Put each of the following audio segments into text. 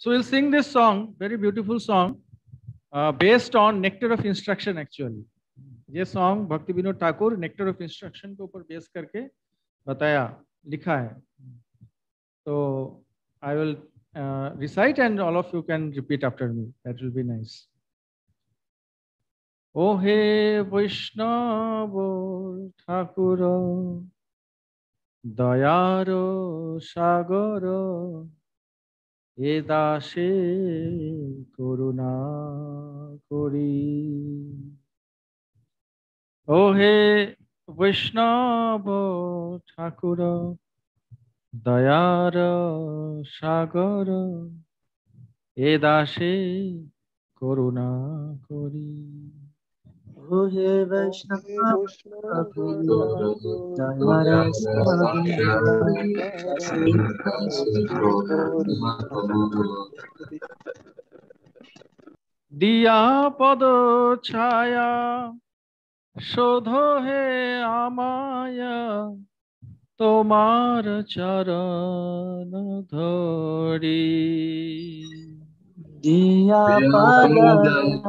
So we'll sing this song, very beautiful song, uh, based on Nectar of Instruction actually. ये song Bhakti Vinod Thakur nectar of instruction के ऊपर base करके बताया लिखा है तो I will recite and all of you can repeat after me that will be nice ओ हे वैष्णव ঠাকুর দয়ার সাগর এ দাসে করুণা করি। ও হে বৈষ্ণব ঠাকুর দয়ার সাগর এ দাসে করুণা করি। হে বৈষ্ণব দিয়া পদ ছায়া শোধ হে আমায়া তোমার চরণ ধরি। দিয়া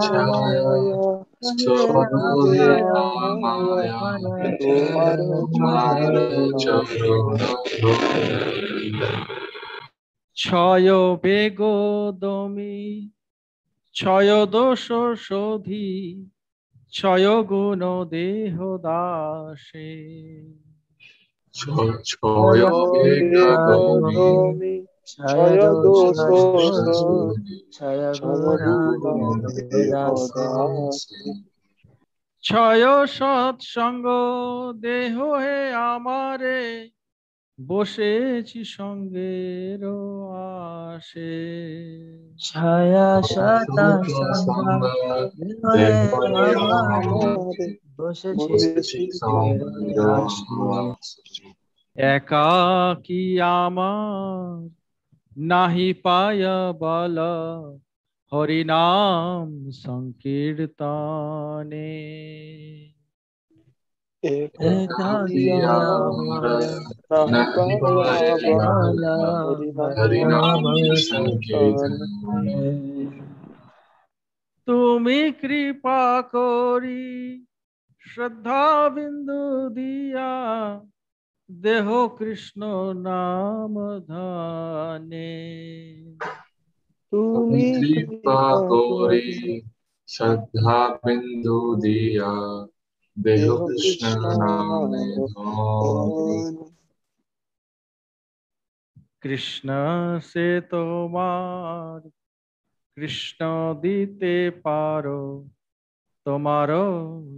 ছয় চরণে ছয় বেগো দমি ছয় দোষ শোধি ছয় গুণ দেহ দাসে। ছয় বেগ দমি ছায়া দোষ ছায়া ছয় সৎসঙ্গ দেহ হে আমারে বসেছি সঙ্গের আসে ছায়া সাতা বসেছি একা কি আমার নাহি পায় বল হরিনাম সংকীর্তনে তুমি কৃপা করি শ্রদ্ধা বিন্দু দিয়া দেহ কৃষ্ণ নাম ধানে। তুমি কৃপা করি শ্রদ্ধা বিন্দু দিয়া দেহ কৃষ্ণ নামে কৃষ্ণ সে তোমার কৃষ্ণ দিতে পারো তোমারও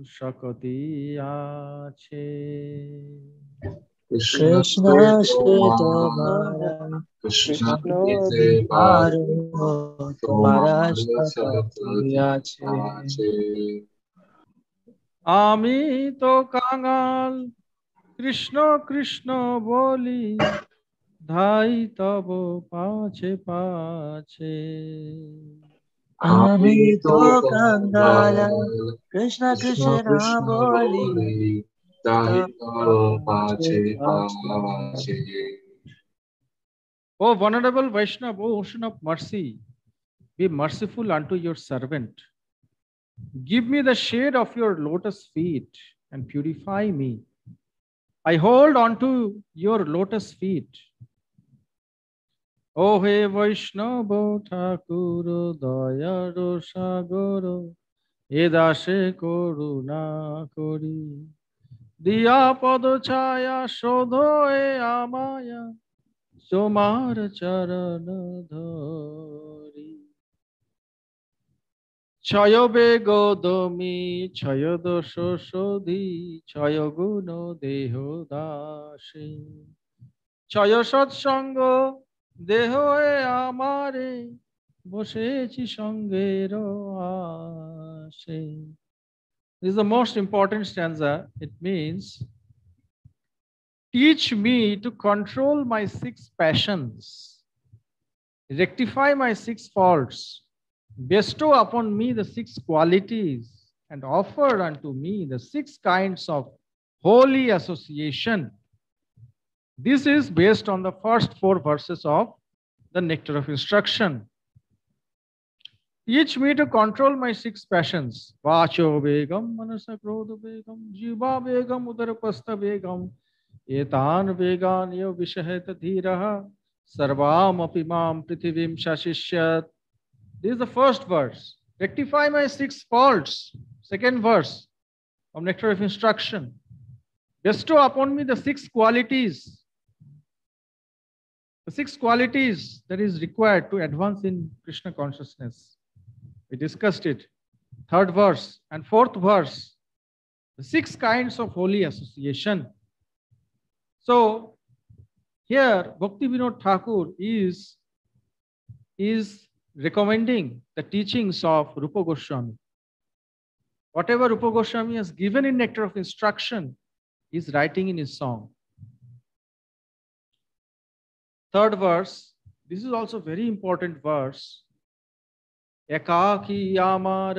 শক্তি আছে। কৃষ্ণ আমি তো কাঙাল কৃষ্ণ কৃষ্ণ বলি ধাই তব পাছে পাছে। আমি তো কাঙ্গাল কৃষ্ণ কৃষ্ণ বলি তোর পাছে পাছে O Venerable Vaishnava, O Ocean of Mercy, be merciful unto your servant. Give me the shade of your lotus feet and purify me. I hold on to your lotus feet. O he Vaishnava Thakur Dayar Sagar এ দাসে করুণা করি দিয়া পদ ছায়া শোধ এ Amaya তোমার চরণ ধরি। ছয় বেগ দমি, ছয় দোষ শোধি, ছয় গুণ দেহ দাসে। ছয় সৎসঙ্গ, দেহ আমারে, বসেছি সঙ্গের আসে This is the most important stanza. It means Teach me to control my six passions, rectify my six faults, bestow upon me the six qualities, and offer unto me the six kinds of holy association. This is based on the first four verses of the Nectar of Instruction. Teach me to control my six passions. Vacho vegam, manasa krodha vegam, jiva vegam, udarapasta vegam, etan vegan yo vishaheta dhiraha, sarvam apimam prithivim shashishyat. This is the first verse. Rectify my six faults. Second verse of Nectar of Instruction. Bestow upon me the six qualities. The six qualities that is required to advance in Krishna consciousness. We discussed it. Third verse and fourth verse. The six kinds of holy association. So here Bhakti Vinod Thakur is, is recommending the teachings of Rupa Goswami. Whatever Rupa Goswami has given in Nectar of Instruction, is writing in his song. Third verse, this is also very important verse. একাকি আমার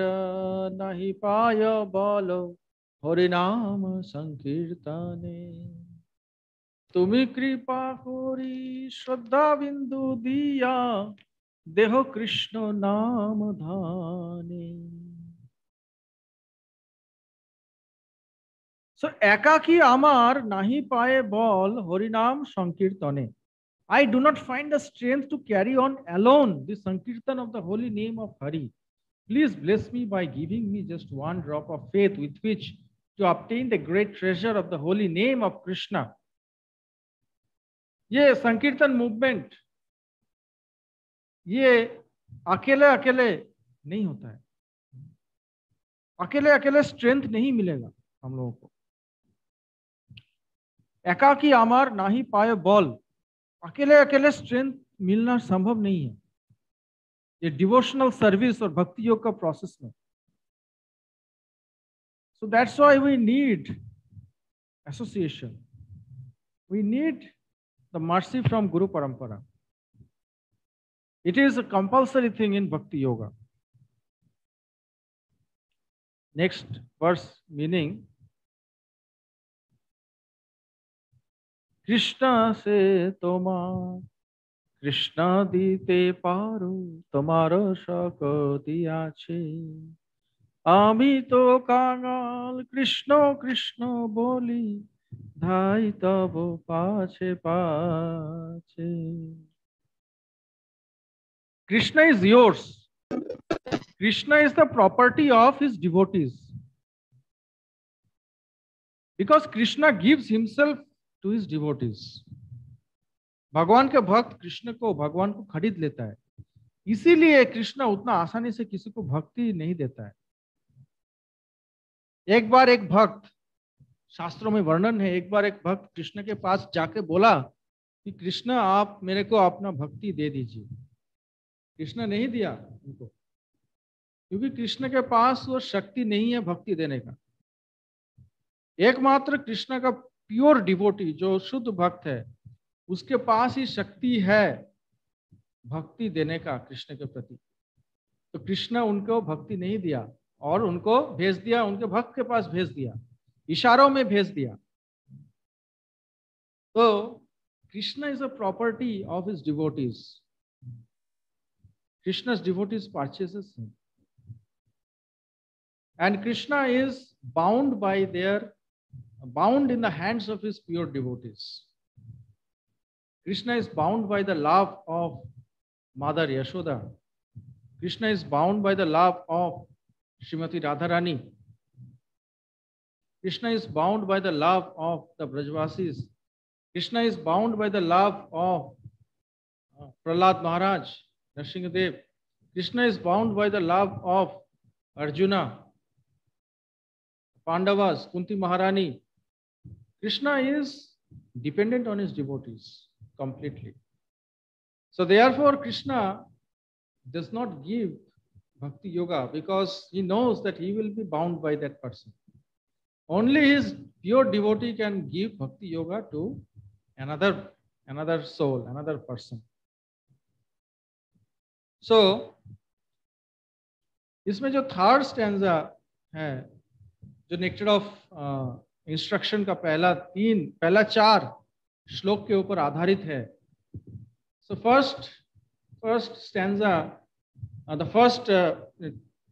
নাহি পায় বল, হরিনাম সংকীর্তনে। তুমি কৃপা করি, শ্রদ্ধা বিন্দু দিয়া, দেহ কৃষ্ণ নাম ধানে। একাকি আমার নাহি পায়ে বল, হরিনাম সংকীর্তনে। I do not find the strength to carry on alone this Sankirtan of the holy name of Hari. Please bless me by giving me just one drop of faith with which to obtain the great treasure of the holy name of Krishna. ये संकीर्तन movement ये अकेले अकेले नहीं होता है अकेले अकेले स्ट्रेंथ नहीं मिलेगा हम लोगों को एकाकी आमार ना ही पाए बॉल अकेले अकेले स्ट्रेंथ मिलना संभव नहीं है। ये डिवोशनल सर्विस और भक्ति योग का प्रोसेस में। So that's why we need association we need the mercy from guru parampara it is a compulsory thing in bhakti yoga next verse meaning Krishna সে তোমার কৃষ্ণ দিতে পারো তোমার শকতি আছে আমি তো কাঙাল কৃষ্ণ কৃষ্ণ বলি ধাই তব পাছে পাছে Krishna is yours. Krishna is the property of his devotees. Because Krishna gives himself to his devotees भगवान के भक्त कृष्ण को, भगवान को खरीद लेता है। इसीलिए कृष्ण उतना आसानी से किसी को भक्ति नहीं देता है। एक बार एक भक्त, शास्त्रों में वर्णन है, एक बार एक भक्त कृष्ण के पास जाके बोला कि, कृष्ण, आप मेरे को अपना भक्ति दे दीजिए। कृष्ण नहीं दिया उनको, क्योंकि कृष्ण के पास वो शक्ति नहीं है भक्ति देने का। एकमात्र कृष्ण का प्योर डिवोटी, जो शुद्ध भक्त है, उसके पास ही शक्ति है भक्ति देने का, कृष्ण के प्रति। तो कृष्ण उनको भक्ति नहीं दिया, और उनको भेज दिया, उनके भक्त के पास भेज दिया, इशारों में भेज दिया। तो Krishna is a property of his devotees Krishna devotees purchases and Krishna is bound by their bound in the hands of his pure devotees. Krishna is bound by the love of Mother Yashoda. Krishna is bound by the love of Srimati Radharani. Krishna is bound by the love of the Brajvasis. Krishna is bound by the love of uh, Prahlad Maharaj, Nrsingadev. Krishna is bound by the love of Arjuna, Pandavas, Kunti Maharani, Krishna is dependent on his devotees completely. So therefore, Krishna does not give bhakti yoga because he knows that he will be bound by that person. Only his pure devotee can give bhakti yoga to another, another soul, another person. So, इसमें जो third stanza है जो नेक्टेड of instruction का पहला तीन, पहला चार श्लोक के ऊपर आधारित है। So first first stanza the first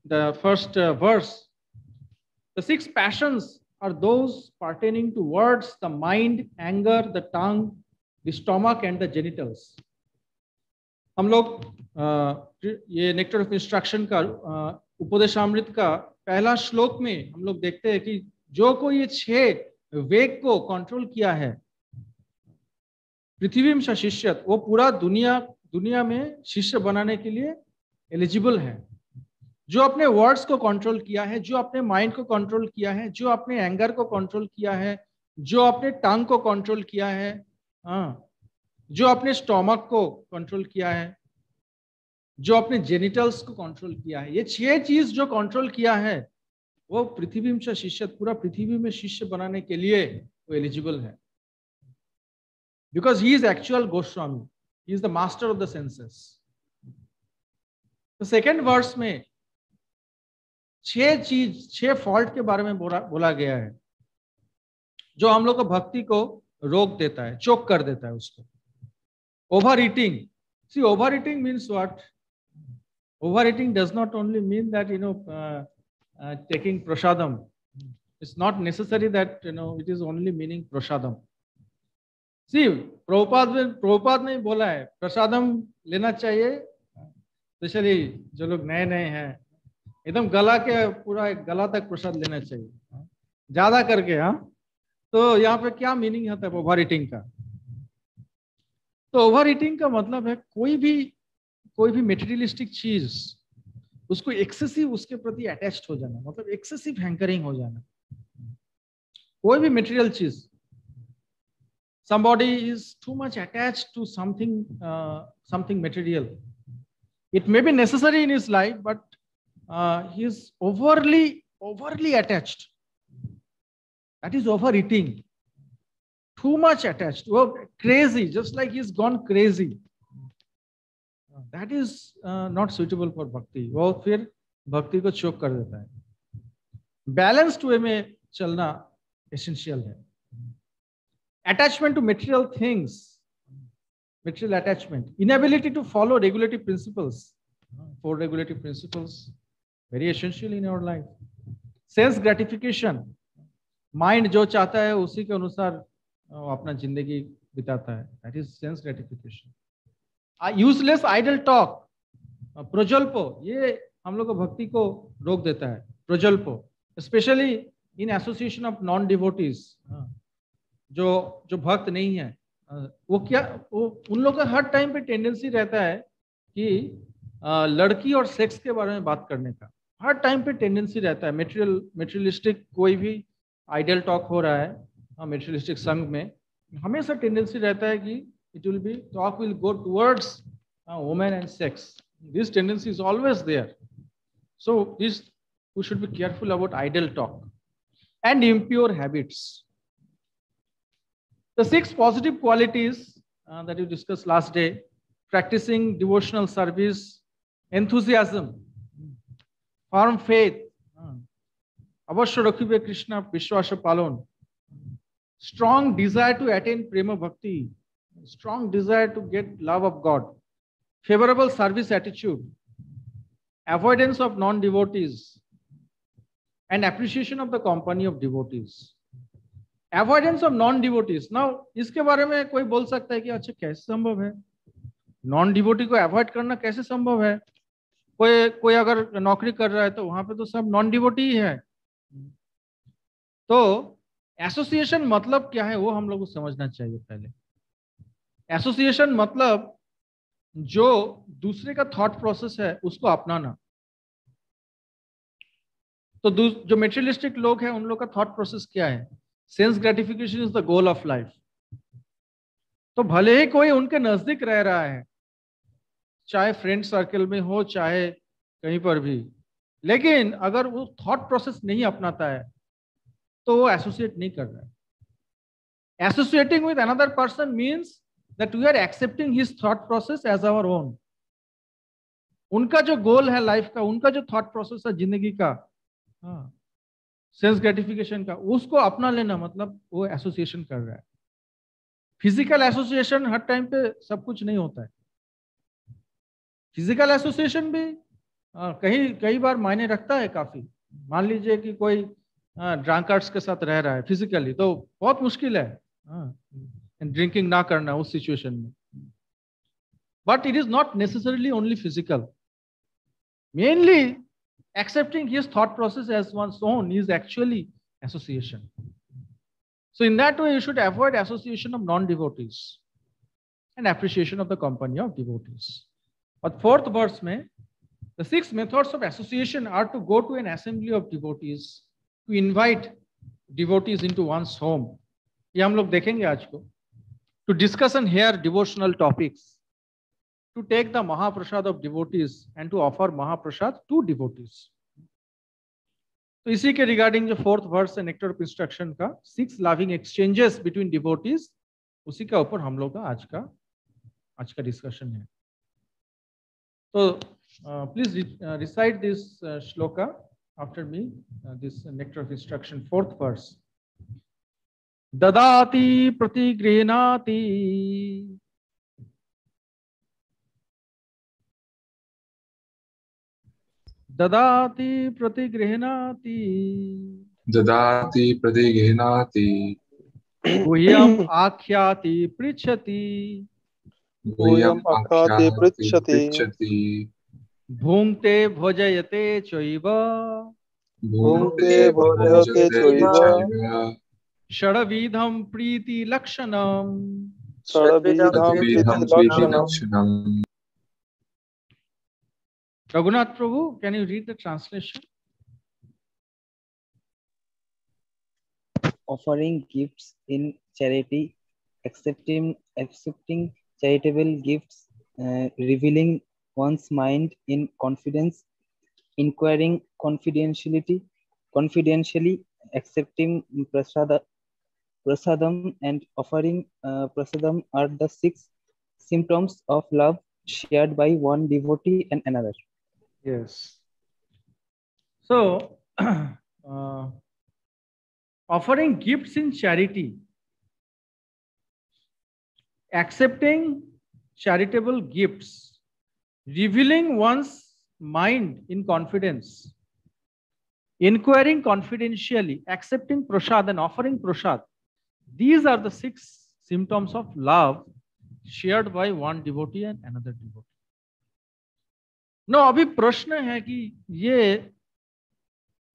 the first verse the six passions are those pertaining to words the mind anger the tongue the stomach and the genitals हम लोग uh, ये नेक्टर ऑफ़ इंस्ट्रक्शन का uh, Upadeshamrita का पहला श्लोक में हम लोग देखते हैं कि जो कोई ये छह वेग को कंट्रोल किया है पृथ्वी में शिष्य वो पूरा दुनिया दुनिया में शिष्य बनाने के लिए एलिजिबल है। जो अपने वर्ड्स को कंट्रोल किया है, जो अपने माइंड को कंट्रोल किया है, जो अपने एंगर को कंट्रोल किया है, जो अपने टंग को कंट्रोल किया है हाँ जो अपने स्टोमक को कंट्रोल किया है, जो अपने जेनिटल्स को कंट्रोल किया है, ये छह चीज़ जो कंट्रोल किया है वो पृथ्वी में शिष्य, पूरा पृथ्वी में शिष्य बनाने के लिए वो एलिजिबल है। Because he is actual Goswami he is the master of the senses तो सेकेंड वर्स में छह चीज़, छह फॉल्ट के बारे में बोला बोला गया है, जो हम लोग को भक्ति को रोक देता है, चोक कर देता है उसको। Overeating see overeating means what overeating does not only mean that you know taking prasadam it's not necessary that you know it is only meaning prasadam see Prabhupada में प्रभुपाद ने बोला है प्रसादम लेना चाहिए स्पेशली जो लोग नए नए हैं एकदम गला के पूरा गला तक प्रसाद लेना चाहिए ज़्यादा करके हाँ तो यहाँ पे क्या मीनिंग होता है ओवर ईटिंग का तो ओवर ईटिंग का मतलब है कोई भी कोई भी मेटेरियलिस्टिक चीज़ उसको एक्सेसिव उसके प्रति अटैच्ड हो जाना मतलब एक्सेसिव हैंकरिंग हो जाना कोई भी मटेरियल चीज़ somebody is too much attached to something uh, something material it may be necessary in his life but uh, he is overly overly attached that is overeating too much attached well, crazy just like he's gone crazy that is not suitable for bhakti वो फिर भक्ति को चोक कर देता है। Balanced way में चलना essential है। Attachment to material things material attachment inability to follow regulative principles for regulative principles very essential in your life sense gratification mind जो चाहता है उसी के अनुसार अपना ज़िंदगी बिताता है। That is sense gratification useless idle talk प्रजल्पो ये हम लोग को भक्ति को रोक देता है प्रजल्पो specially in association of non devotees जो जो भक्त नहीं है वो क्या, वो, उन लोग का हर टाइम पे टेंडेंसी रहता है कि लड़की और सेक्स के बारे में बात करने का। हर टाइम पे टेंडेंसी रहता है मेटेरियल मेटेरियलिस्टिक कोई भी आइडियल टॉक हो रहा है मेटेरियलिस्टिक संघ में, हमेशा टेंडेंसी रहता है कि it will be talk will go towards uh, women and sex. This tendency is always there. So this we should be careful about idle talk and impure habits. The six positive qualities uh, that you discussed last day, practicing devotional service, enthusiasm, firm faith, uh, অবশ্য Krishna Krishna বিশ্বাস strong desire to attain attain strong desire to get love of God, favorable service attitude, avoidance of non devotees, and appreciation of the company of devotees. Avoidance of non devotees now इसके बारे में कोई बोल सकता है कि अच्छा कैसे संभव है? नॉन डिवोटी को अवॉइड करना कैसे संभव है? कोई कोई अगर नौकरी कर रहा है तो वहाँ पे तो सब नॉन डिवोटी ही है। तो एसोसिएशन मतलब क्या है वो हम लोग को समझना चाहिए पहले। एसोसिएशन मतलब जो दूसरे का थॉट प्रोसेस है, उसको अपनाना। तो जो मेटेरियलिस्टिक लोग हैं, उन लोग का थॉट प्रोसेस क्या है? Sense gratification is the goal of life तो भले ही कोई उनके नज़दीक रह रहा है, चाहे फ्रेंड सर्कल में हो, चाहे कहीं पर भी, लेकिन अगर वो थॉट प्रोसेस नहीं अपनाता है तो वो एसोसिएट नहीं कर रहा है। Associating with another person means that we are accepting his thought process as our own उनका जो गोल है लाइफ का उनका जो थॉट प्रोसेस है ज़िंदगी का हाँ सेंस ग्रेटिफिकेशन का उसको अपना लेना मतलब वो एसोसिएशन कर रहा है। फ़िज़िकल एसोसिएशन हर टाइम पे सब कुछ नहीं होता है। फ़िज़िकल एसोसिएशन भी आ, कहीं कई बार मायने रखता है काफ़ी। मान लीजिए कि कोई ड्रंकर्स के साथ रह रहा है फिजिकली तो बहुत मुश्किल है ड्रिंकिंग ना करना उस सिचुएशन में but it is not necessarily only physical mainly accepting his thought process as one own is actually association so in that way you should avoid association of non devotees and appreciation of the company of devotees और fourth verse में the six methods of association are to go to an assembly of devotees to invite devotees in to one's home ये हम लोग देखेंगे आज को। To discuss and hear devotional topics, to take the Mahaprasad of devotees and to offer Mahaprasad to devotees. तो इसी के regarding जो फोर्थ वर्स है नेक्टर इंस्ट्रक्शन का six loving exchanges between devotees उसी के ऊपर हम लोग का आज का आज का डिस्कशन है तो please recite this shloka after me this nectar instruction fourth verse ददाति प्रतिगृहणाति। ददाति प्रतिगृहणाति। ददाति प्रतिगृह्णाति। गुह्यम् आख्याति पृच्छति। गुह्यम् आख्याति पृच्छति। पृच्छति। भुङ्क्ते भोजयते चैव। भुङ्क्ते भोजयते चैव। षड्विधं प्रीतिलक्षणम् षड्विधं तद्विधं प्रीतिलक्षणम् प्रीतिलक्षणम् Raghunath Prabhu, can you read the translation? offering gifts in charity, accepting accepting charitable gifts, uh, revealing one's mind in confidence, inquiring confidentiality, confidentially accepting prasada, prasadam and offering uh, prasadam are the six symptoms of love shared by one devotee and another. Yes. So, uh, offering gifts in charity, accepting charitable gifts, revealing one's mind in confidence, inquiring confidentially, accepting prasad and offering prasad. These are the six symptoms of love shared by one devotee and another devotee. No अभी प्रश्न है कि ये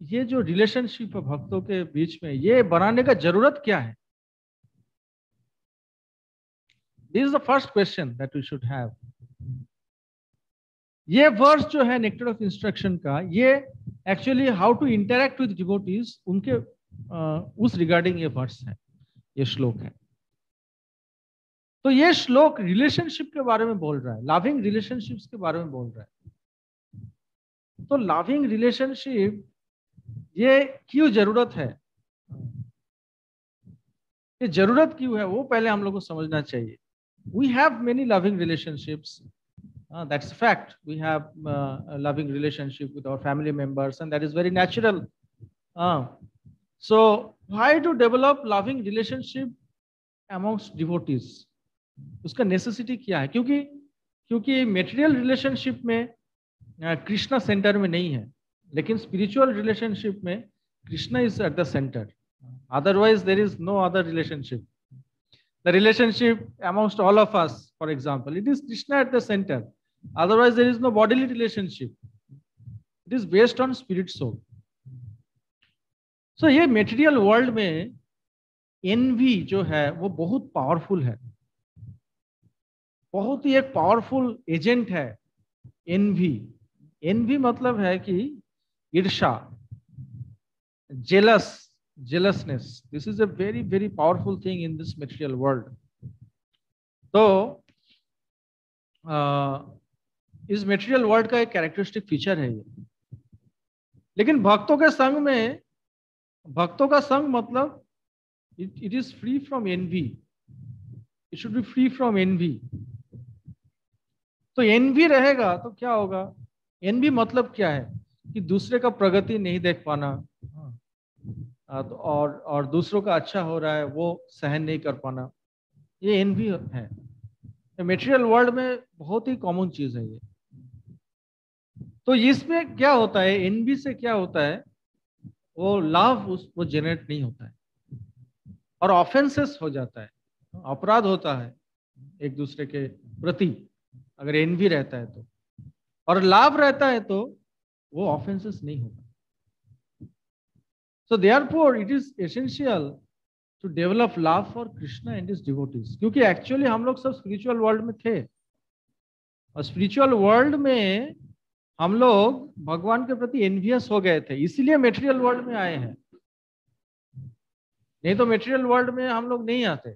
ये जो relationship है भक्तों के बीच में, ये बनाने का ज़रूरत क्या है? This is the first question that we should have ये वर्स जो है नेक्टर ऑफ़ इंस्ट्रक्शन का, ये actually how to interact with devotees उनके उस रिगार्डिंग ये वर्स है। ये श्लोक है। तो ये श्लोक रिलेशनशिप के बारे में बोल रहा है लविंग रिलेशनशिप्स के बारे में बोल रहा है। तो लविंग रिलेशनशिप ये क्यों ज़रूरत है? ये ज़रूरत क्यों है? वो पहले हम लोग को समझना चाहिए। We have many loving relationships that's fact we have loving relationship with our family members and that is very natural so why to develop loving relationship amongst devotees उसका नेसेसिटी क्या है? क्योंकि क्योंकि मेटेरियल रिलेशनशिप में Krishna centre में नहीं है, लेकिन स्पिरिचुअल रिलेशनशिप में Krishna is at the center otherwise there is no other relationship the relationship amongst all of us for example it is Krishna at the center otherwise there is no bodily relationship it is based on spirit soul so so, ये material world में envy जो है वो बहुत powerful है। बहुत ही एक पावरफुल एजेंट है एनवी एनवी मतलब है कि ईर्षा jealous jealousness this is a very very powerful thing in this material world तो आ, इस मेटेरियल वर्ल्ड का एक कैरेक्टरिस्टिक फीचर है ये। लेकिन भक्तों के संग में भक्तों का संग मतलब it is free from envy it should be free from envy तो एनवी रहेगा तो क्या होगा? एनवी मतलब क्या है? कि दूसरे का प्रगति नहीं देख पाना। हाँ। तो और और दूसरों का अच्छा हो रहा है, वो सहन नहीं कर पाना। ये एनवी है। मेटेरियल वर्ल्ड में बहुत ही कॉमन चीज़ है ये। तो इसमें क्या होता है? एनबी से क्या होता है? वो लाभ उस, वो जनरेट नहीं होता है। और ऑफेंसेस हो जाता है, अपराध होता है एक दूसरे के प्रति, अगर एनवी रहता है तो। और लाभ रहता है तो वो ऑफेंसेस नहीं होगा so therefore it is essential to develop love for Krishna and is devotees क्योंकि एक्चुअली हम लोग सब स्पिरिचुअल वर्ल्ड में थे। और स्पिरिचुअल वर्ल्ड में हम लोग भगवान के प्रति एनवियस हो गए थे, इसीलिए मेटेरियल वर्ल्ड में आए हैं। नहीं तो मेटेरियल वर्ल्ड में हम लोग नहीं आते।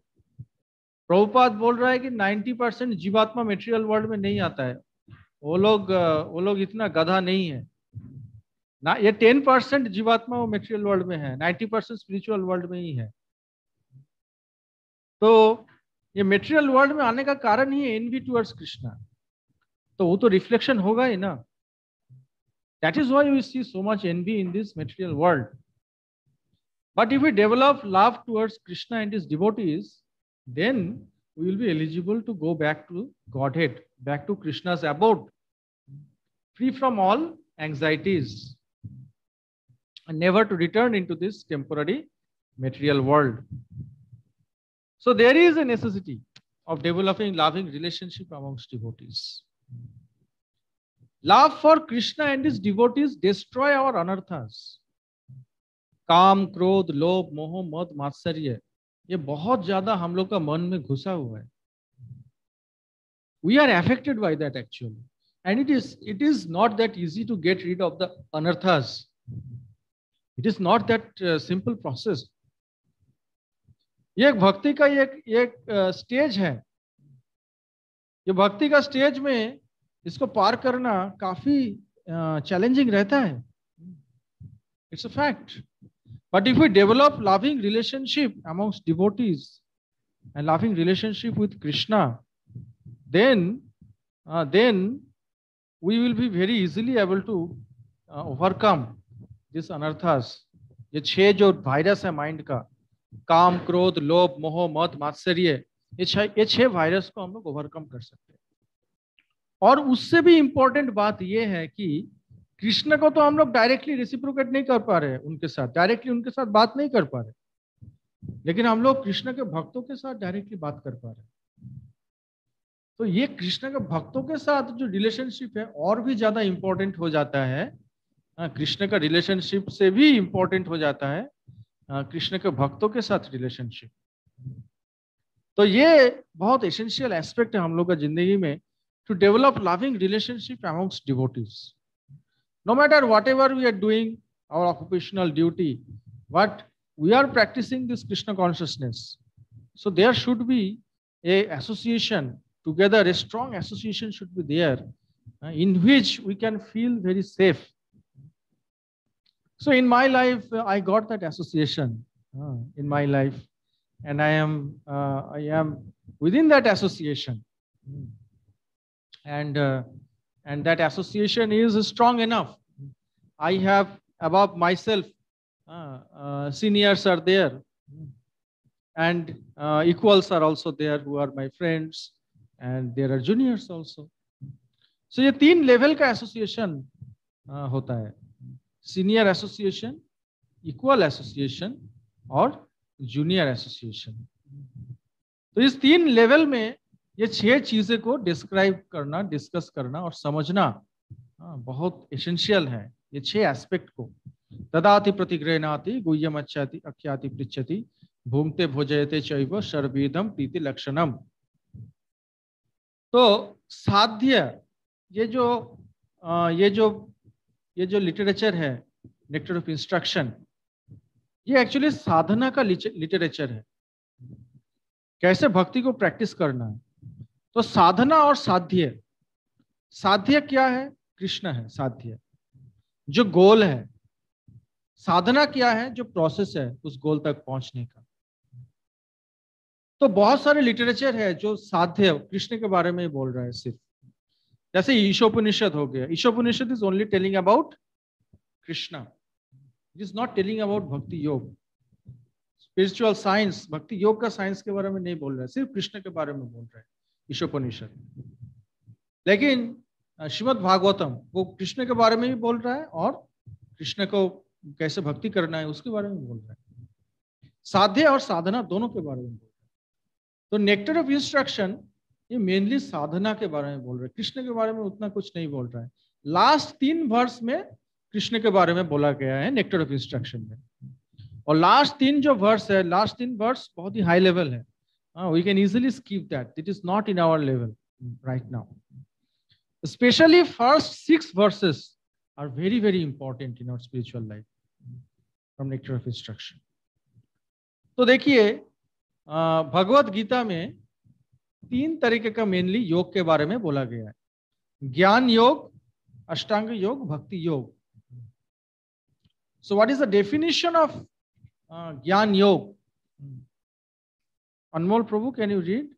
प्रभुपाद बोल रहा है कि 90 परसेंट जीवात्मा मेटेरियल वर्ल्ड में नहीं आता है। वो लोग वो लोग इतना गधा नहीं है। ना, ये 10 परसेंट जीवात्मा वो मेटेरियल वर्ल्ड में है 90 परसेंट स्पिरिचुअल वर्ल्ड में ही है। तो ये मेटेरियल वर्ल्ड में आने का कारण ही है एनवी टूवर्ड्स कृष्णा तो वो तो रिफ्लेक्शन होगा ही ना। That is why we see so much envy in this material world. But if we develop love towards Krishna and his devotees, then we will be eligible to go back to Godhead, back to Krishna's abode, free from all anxieties, and never to return into this temporary material world. So there is a necessity of developing loving relationship amongst devotees. Love for Krishna and his devotees destroy our anarthas. काम क्रोध लोभ मोह मद मात्सर्य ये बहुत ज़्यादा हम लोग का मन में घुसा हुआ है। We are affected by that actually and it is it is not that easy to get rid of the anarthas it is not that simple process ये एक भक्ति का एक एक स्टेज है। ये भक्ति का स्टेज में इसको पार करना काफ़ी चैलेंजिंग uh, रहता है। It's a fact but if you develop loving relationship amongst devotees and loving relationship with Krishna then then we will be very easily able to overcome this anarthas ये छह जो virus है mind का काम क्रोध लोभ मोह मत मात्सर्य ये छह वायरस को हम लोग ओवरकम कर सकते हैं। और उससे भी इंपॉर्टेंट बात यह है कि कृष्ण को तो हम लोग डायरेक्टली रेसिप्रोकेट नहीं कर पा रहे उनके साथ डायरेक्टली उनके साथ बात नहीं कर पा रहे। लेकिन हम लोग कृष्ण के भक्तों के साथ डायरेक्टली बात कर पा रहे। तो ये कृष्ण के भक्तों के साथ जो रिलेशनशिप है, और भी ज़्यादा इंपॉर्टेंट हो जाता है। कृष्ण का रिलेशनशिप से भी इंपॉर्टेंट हो जाता है। कृष्ण के भक्तों के साथ रिलेशनशिप तो ये बहुत एसेंशियल एस्पेक्ट है हम लोग का ज़िंदगी में। to develop loving relationship amongst devotees. No matter whatever we are doing, our occupational duty, but we are practicing this Krishna consciousness. So there should be a association together, a strong association should be there uh, in which we can feel very safe. So in my life, uh, I got that association uh, in my life and I am, uh, I am within that association. Mm. And uh, and that association is strong enough. I have above myself, uh, uh, seniors are there, and uh, equals are also there who are my friends, and there are juniors also. So ये तीन level का association होता है senior association equal association और junior association तो इस तीन level में ये छह चीज़ें को डिस्क्राइब करना डिस्कस करना और समझना बहुत एसेंशियल है ये छह एस्पेक्ट को। तदाति प्रतिग्रहणाति गुह्यम अच्छाति अख्याति पृछति भूमते भोजयते चैव सर्वेदम प्रीति लक्षणम। तो साध्य, ये जो ये जो ये जो लिटरेचर है नेक्टर ऑफ़ इंस्ट्रक्शन ये एक्चुअली साधना का लिटरेचर है। कैसे भक्ति को प्रैक्टिस करना है? तो साधना और साध्य। साध्य क्या है? कृष्ण है, साध्य। जो गोल है, साधना क्या है? जो प्रोसेस है, उस गोल तक पहुँचने का। तो बहुत सारे लिटरेचर है जो साध्य, कृष्ण के बारे में बोल रहा है सिर्फ़। जैसे ईशोपनिषद हो गया। Ishopanishad is only telling about Krishna. It is not telling about bhakti yoga. Spiritual science भक्ति योग का साइंस के बारे में नहीं बोल रहा है। सिर्फ़ कृष्ण के बारे में बोल रहा है। ईशोपनिषद। लेकिन श्रीमद भागवतम वो कृष्ण के बारे में भी बोल रहा है और कृष्ण को कैसे भक्ति करना है, उसके बारे में बोल रहा है। साध्य और साधना दोनों के बारे में बोल रहा है। तो नेक्टर ऑफ़ इंस्ट्रक्शन ये मेनली साधना के बारे में बोल रहा है। कृष्ण के बारे में उतना कुछ नहीं बोल रहा है। लास्ट तीन वर्ष में कृष्ण के बारे में बोला गया है नेक्टर ऑफ़ इंस्ट्रक्शन में। और लास्ट तीन जो वर्स है लास्ट तीन वर्स बहुत ही हाई लेवल है। We can easily skip that it is not in our level right now specially first six verses are very very important in our spiritual life from nectar of instruction तो देखिए भगवत गीता में तीन तरीके का mainly योग के बारे में बोला गया है। ज्ञान योग, ashtanga yoga, bhakti yoga. So what is the definition of jnana yoga? Anmol Prabhu can you read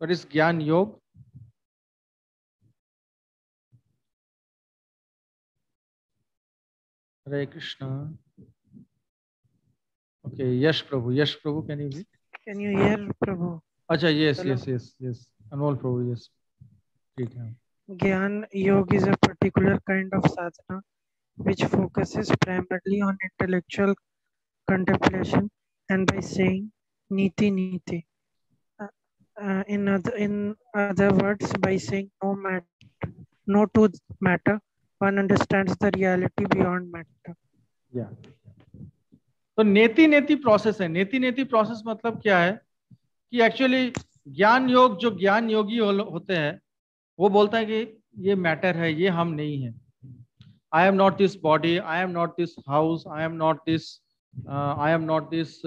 what is jnana yoga Hare Krishna okay Yash Prabhu Yash Prabhu can you read Can you hear, Prabhu? अच्छा yes Hello. Yes yes yes Anmol Prabhu yes ठीक है Gyan Yoga is a particular kind of sadhana which focuses primarily on intellectual contemplation and by saying niti niti. Uh, uh, in other in other words, by saying no matter, no to matter, one understands the reality beyond matter. या तो नेति नेति process है नेति नेति process मतलब क्या है कि एक्चुअली ज्ञान योग जो ज्ञान योगी हो, होते हैं वो बोलता है कि ये मैटर है ये हम नहीं है I am not this body I am not this house I am not this I am not this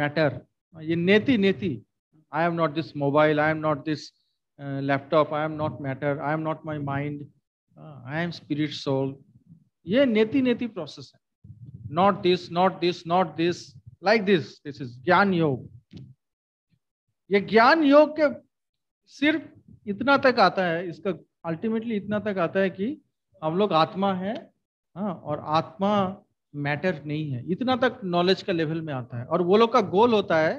matter ये नेति नेति. I am not this mobile I am not this laptop I am not matter I am not my mind I am spirit soul ये नेति नेति process है. Not this, not this, not this, like this. This is ज्ञान योग. ये ज्ञान योग के सिर्फ़ इतना तक आता है इसका अल्टीमेटली इतना तक आता है कि हम लोग आत्मा है हाँ और आत्मा मैटर नहीं है। इतना तक नॉलेज का लेवल में आता है। और वो लोग का गोल होता है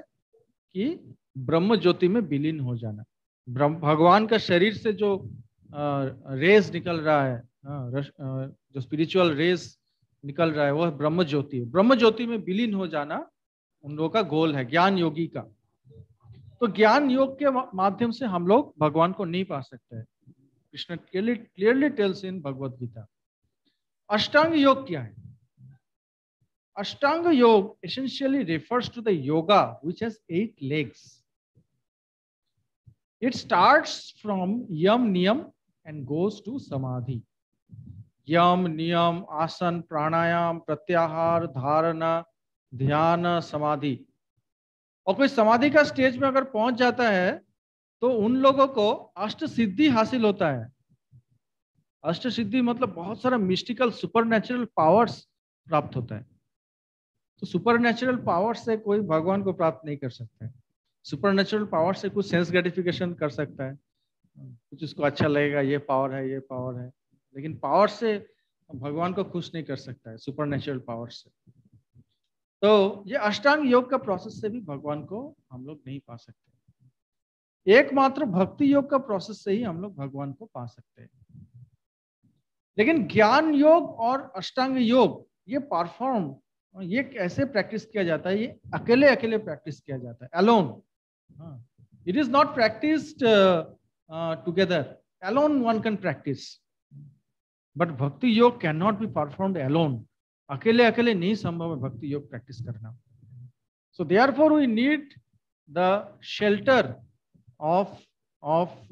कि ब्रह्म ज्योति में विलीन हो जाना। ब्रह्म, भगवान का शरीर से जो रेस निकल रहा है जो स्पिरिचुअल रेस निकल रहा है, वो ब्रह्म ज्योति। ब्रह्म ज्योति में विलीन हो जाना उन लोगों का गोल है, ज्ञान योगी का। तो ज्ञान योग के माध्यम से हम लोग भगवान को नहीं पा सकते हैं। Krishna clearly tells in Bhagavad Gita ashtanga yoga क्या है? अष्टांग योग essentially refers to the yoga which has eight legs. It starts from yam, niyam and goes to samadhi. यम नियम आसन प्राणायाम प्रत्याहार धारणा ध्यान समाधि और कोई समाधि का स्टेज में अगर पहुँच जाता है तो उन लोगों को अष्ट सिद्धि हासिल होता है। अष्ट सिद्धि मतलब बहुत सारा मिस्टिकल सुपर पावर्स प्राप्त होता है। तो सुपर नेचुरल पावर से कोई भगवान को प्राप्त नहीं कर सकता है। सुपर नेचुरल पावर से कुछ सेंस ग्रेटिफिकेशन कर सकता है। कुछ उसको अच्छा लगेगा, ये पावर है, ये पावर है। लेकिन पावर से भगवान को खुश नहीं कर सकता है सुपर नेचुरल पावर से। तो ये अष्टांग योग का प्रोसेस से भी भगवान को हम लोग नहीं पा सकते। एकमात्र भक्ति योग का प्रोसेस से ही हम लोग भगवान को पा सकते हैं। लेकिन ज्ञान योग और अष्टांग योग, ये परफॉर्म ये कैसे प्रैक्टिस किया जाता है? ये अकेले अकेले प्रैक्टिस किया जाता है alone it is not practised together alone one can practice but bhakti yoga can not be performed alone अकेले अकेले नहीं संभव है भक्ति योग प्रैक्टिस करना so therefore we need the shelter of of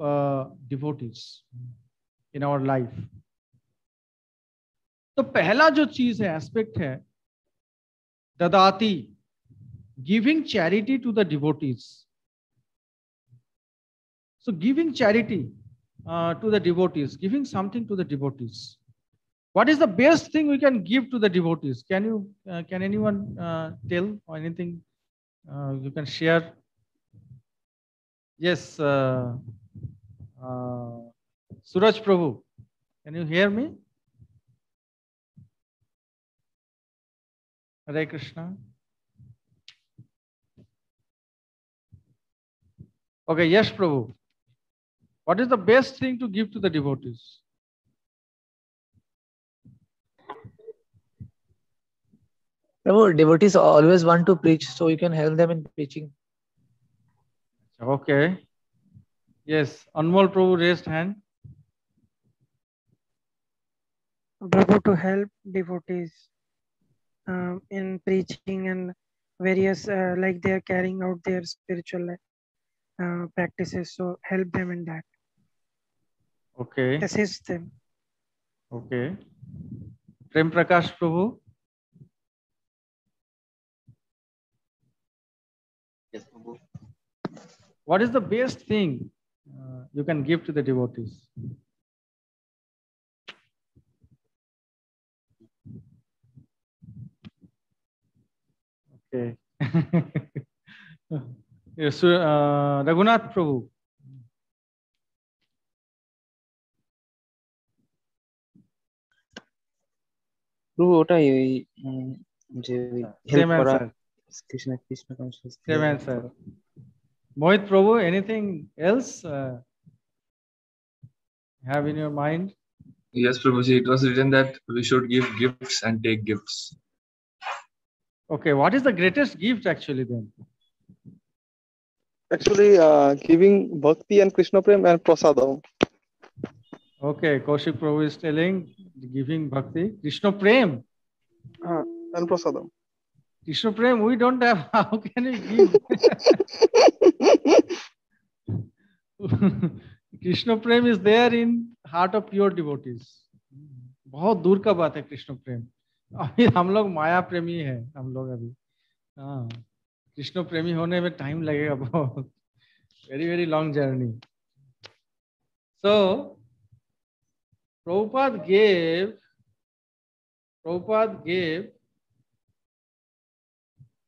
devotees in our life तो पहला जो चीज़ है एस्पेक्ट है Dadati, giving charity to the devotees. So giving charity uh, to the devotees, giving something to the devotees. What is the best thing we can give to the devotees? Can you, uh, can anyone uh, tell or anything uh, you can share? Yes, uh, uh, Suraj Prabhu, can you hear me? Hare Krishna. Okay, yes, Prabhu. What is the best thing to give to the devotees? Prabhu, devotees always want to preach, so you can help them in preaching. Okay. Yes, Anmol Prabhu raised hand. Prabhu to help devotees um, in preaching and various uh, like they are carrying out their spiritual uh, practices. So help them in that. Okay. Assist them. Okay. Prem Prakash Prabhu. Yes, Prabhu. What is the best thing uh, you can give to the devotees? Okay. yes, so, uh, Raghunath Prabhu. প্রভু ওটাই ওই উম, যে help Same করা answer. Krishna Krishna conscious Same থেকে- answer. Mohit Prabhu, anything else uh, have in your mind? Yes, Prabhuji, it was written that we should give gifts and take gifts. Okay, what is the greatest gift actually then? Actually, uh, giving bhakti and Krishna prem and prasadam. Okay, Kaushik Prabhu is telling giving bhakti. Krishna Prem. Uh, and prasadam. Krishna Prem, we don't have. How can we give? Krishna Prem is there in heart of pure devotees. बहुत दूर का बात है कृष्ण प्रेम अभी हम लोग माया प्रेमी है, हम लोग अभी। हाँ कृष्ण प्रेमी होने में टाइम लगेगा बहुत। Very very long journey so Prabhupada gave Prabhupada gave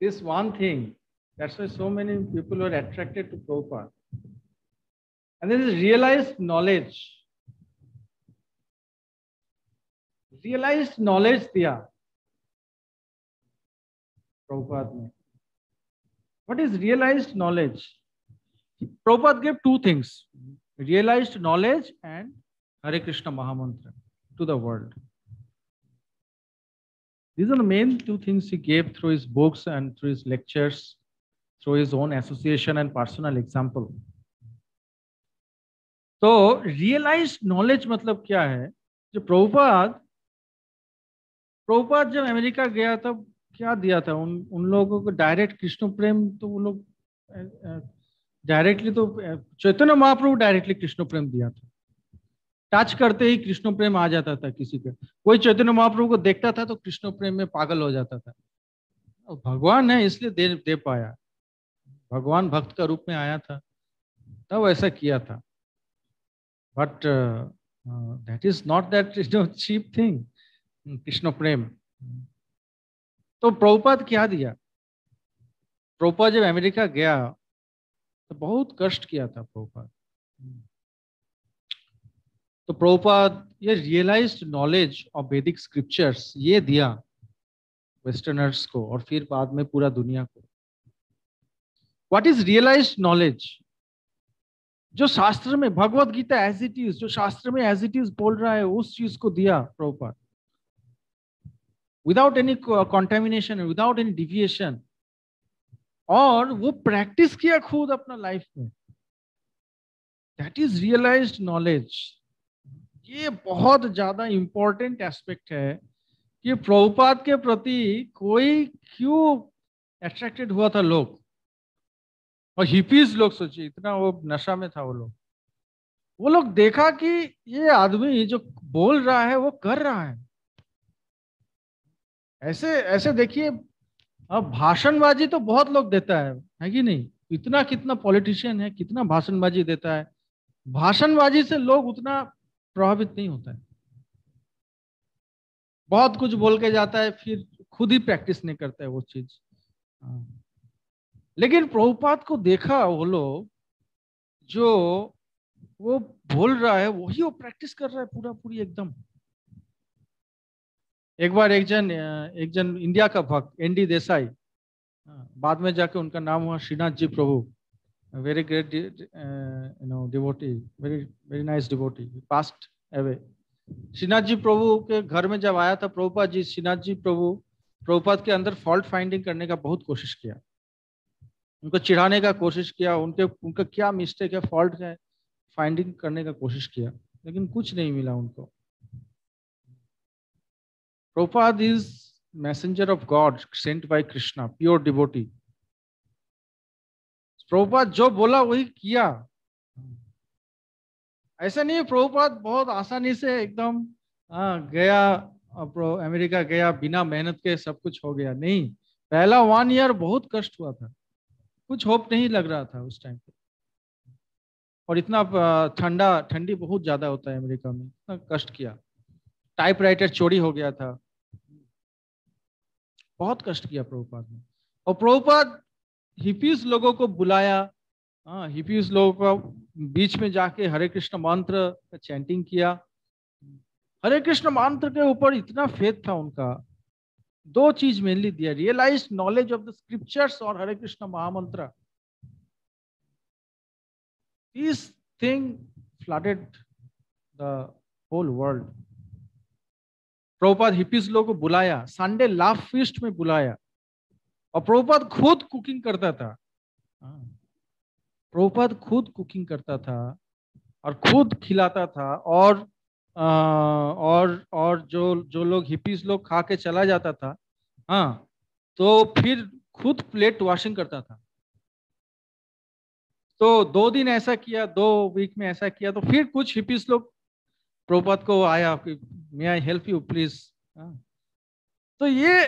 this one thing that's why so many people are attracted to Prabhupada and this is realise knowledge Realized knowledge दिया Prabhupada ने. What is realized knowledge? Prabhupada gave two things. Realized knowledge and Hare Krishna Mahamantra to the world. These are the main two things he gave through his books and through his lectures, through his own association and personal example. तो realise knowledge मतलब क्या है जो प्रभुपाद प्रभुपाद जब America गया तब क्या दिया था? उन उन लोगों को डायरेक्ट कृष्ण प्रेम तो वो लोग डायरेक्टली तो चैतन्य महाप्रभु डायरेक्टली कृष्ण प्रेम दिया था। टच करते ही कृष्ण प्रेम आ जाता था किसी का कोई चैतन्य महाप्रभु को देखता था तो कृष्ण प्रेम में पागल हो जाता था। भगवान है, इसलिए दे दे पाया। भगवान भक्त का रूप में आया था। तब ऐसा किया था। But that is not that is no cheap thing Krishna prem. तो प्रभुपाद क्या दिया? प्रभुपाद जब अमेरिका गया तो बहुत कष्ट किया था प्रभुपाद। तो प्रभुपाद, ये realised knowledge of Vedic scriptures ये दिया वेस्टर्नर्स को और फिर बाद में पूरा दुनिया को। व्हाट इज़ रियलाइज्ड नॉलेज जो शास्त्र में, Bhagavad Gita as it is जो शास्त्र में एज इट इज़ बोल रहा है, उस चीज़ को दिया Prabhupada. Without any contamination without any deviation और वो प्रैक्टिस किया खुद अपना लाइफ में। दैट इज़ रियलाइज्ड नॉलेज ये बहुत ज़्यादा इंपॉर्टेंट एस्पेक्ट है कि प्रभुपाद के प्रति कोई क्यों अट्रैक्टेड हुआ था लोग? और हिपीज लोग सोचिए, इतना वो नशा में था वो लोग। वो लोग देखा कि ये आदमी जो बोल रहा है, वो कर रहा है। ऐसे ऐसे देखिए, अब भाषणबाजी तो बहुत लोग देता है है कि नहीं? इतना कितना पॉलिटिशियन है, कितना भाषणबाजी देता है। भाषणबाजी से लोग उतना प्रभावित नहीं होता है। बहुत कुछ बोल के जाता है, फिर खुद ही प्रैक्टिस नहीं करता है वो चीज़। लेकिन प्रभुपाद को देखा वो लोग, जो वो बोल रहा है, वही वो प्रैक्टिस कर रहा है पूरा पूरी एकदम। एक बार एक जन एक जन इंडिया का भक्त एन डी देसाई बाद में जाके उनका नाम हुआ Shrinath ji Prabhu. Very great you know know, very very nice nice past away. Shrinath ji Prabhu के घर में जब आया था प्रभुपाद जी श्रीनाथ जी प्रभु प्रभुपाद के अंदर फॉल्ट फाइंडिंग करने का बहुत कोशिश किया। उनको चिढ़ाने का कोशिश किया उनके उनका क्या मिस्टेक है फॉल्ट है फाइंडिंग करने का कोशिश किया लेकिन कुछ नहीं मिला उनको। Prabhupada is messenger of God sent by Krishna pure devotee Prabhupada जो बोला वही किया ऐसा नहीं है प्रभुपाद बहुत आसानी से एकदम गया अमेरिका गया बिना मेहनत के सब कुछ हो गया नहीं पहला वन ईयर बहुत कष्ट हुआ था कुछ होप नहीं लग रहा था उस टाइम पे और इतना ठंडा ठंडी बहुत ज़्यादा होता है अमेरिका में इतना कष्ट किया टाइपराइटर चोरी हो गया था बहुत कष्ट किया प्रभुपाद ने। और प्रभुपाद हिपीज लोगों को बुलाया। हाँ हिपीज लोगों को बीच में जाके हरे कृष्ण मंत्र का चैंटिंग किया। हरे कृष्ण मंत्र के ऊपर इतना फेथ था उनका। दो चीज़ मेनली दिया। Realise knowledge of the scriptures और Hare Krishna mahamantra. This thing flooded the whole world Prabhupada hippies लोगों को बुलाया संडे लाभ फीस्ट में बुलाया और प्रभुपाद खुद कुकिंग करता था। प्रभुपाद खुद कुकिंग करता था और खुद खिलाता था और आ, और और जो जो लोग हिपीज लोग खा के चला जाता था हाँ तो फिर खुद प्लेट वॉशिंग करता था तो दो दिन ऐसा किया दो वीक में ऐसा किया तो फिर कुछ हिपीज लोग प्रभुपाद को आया may I help you please तो ये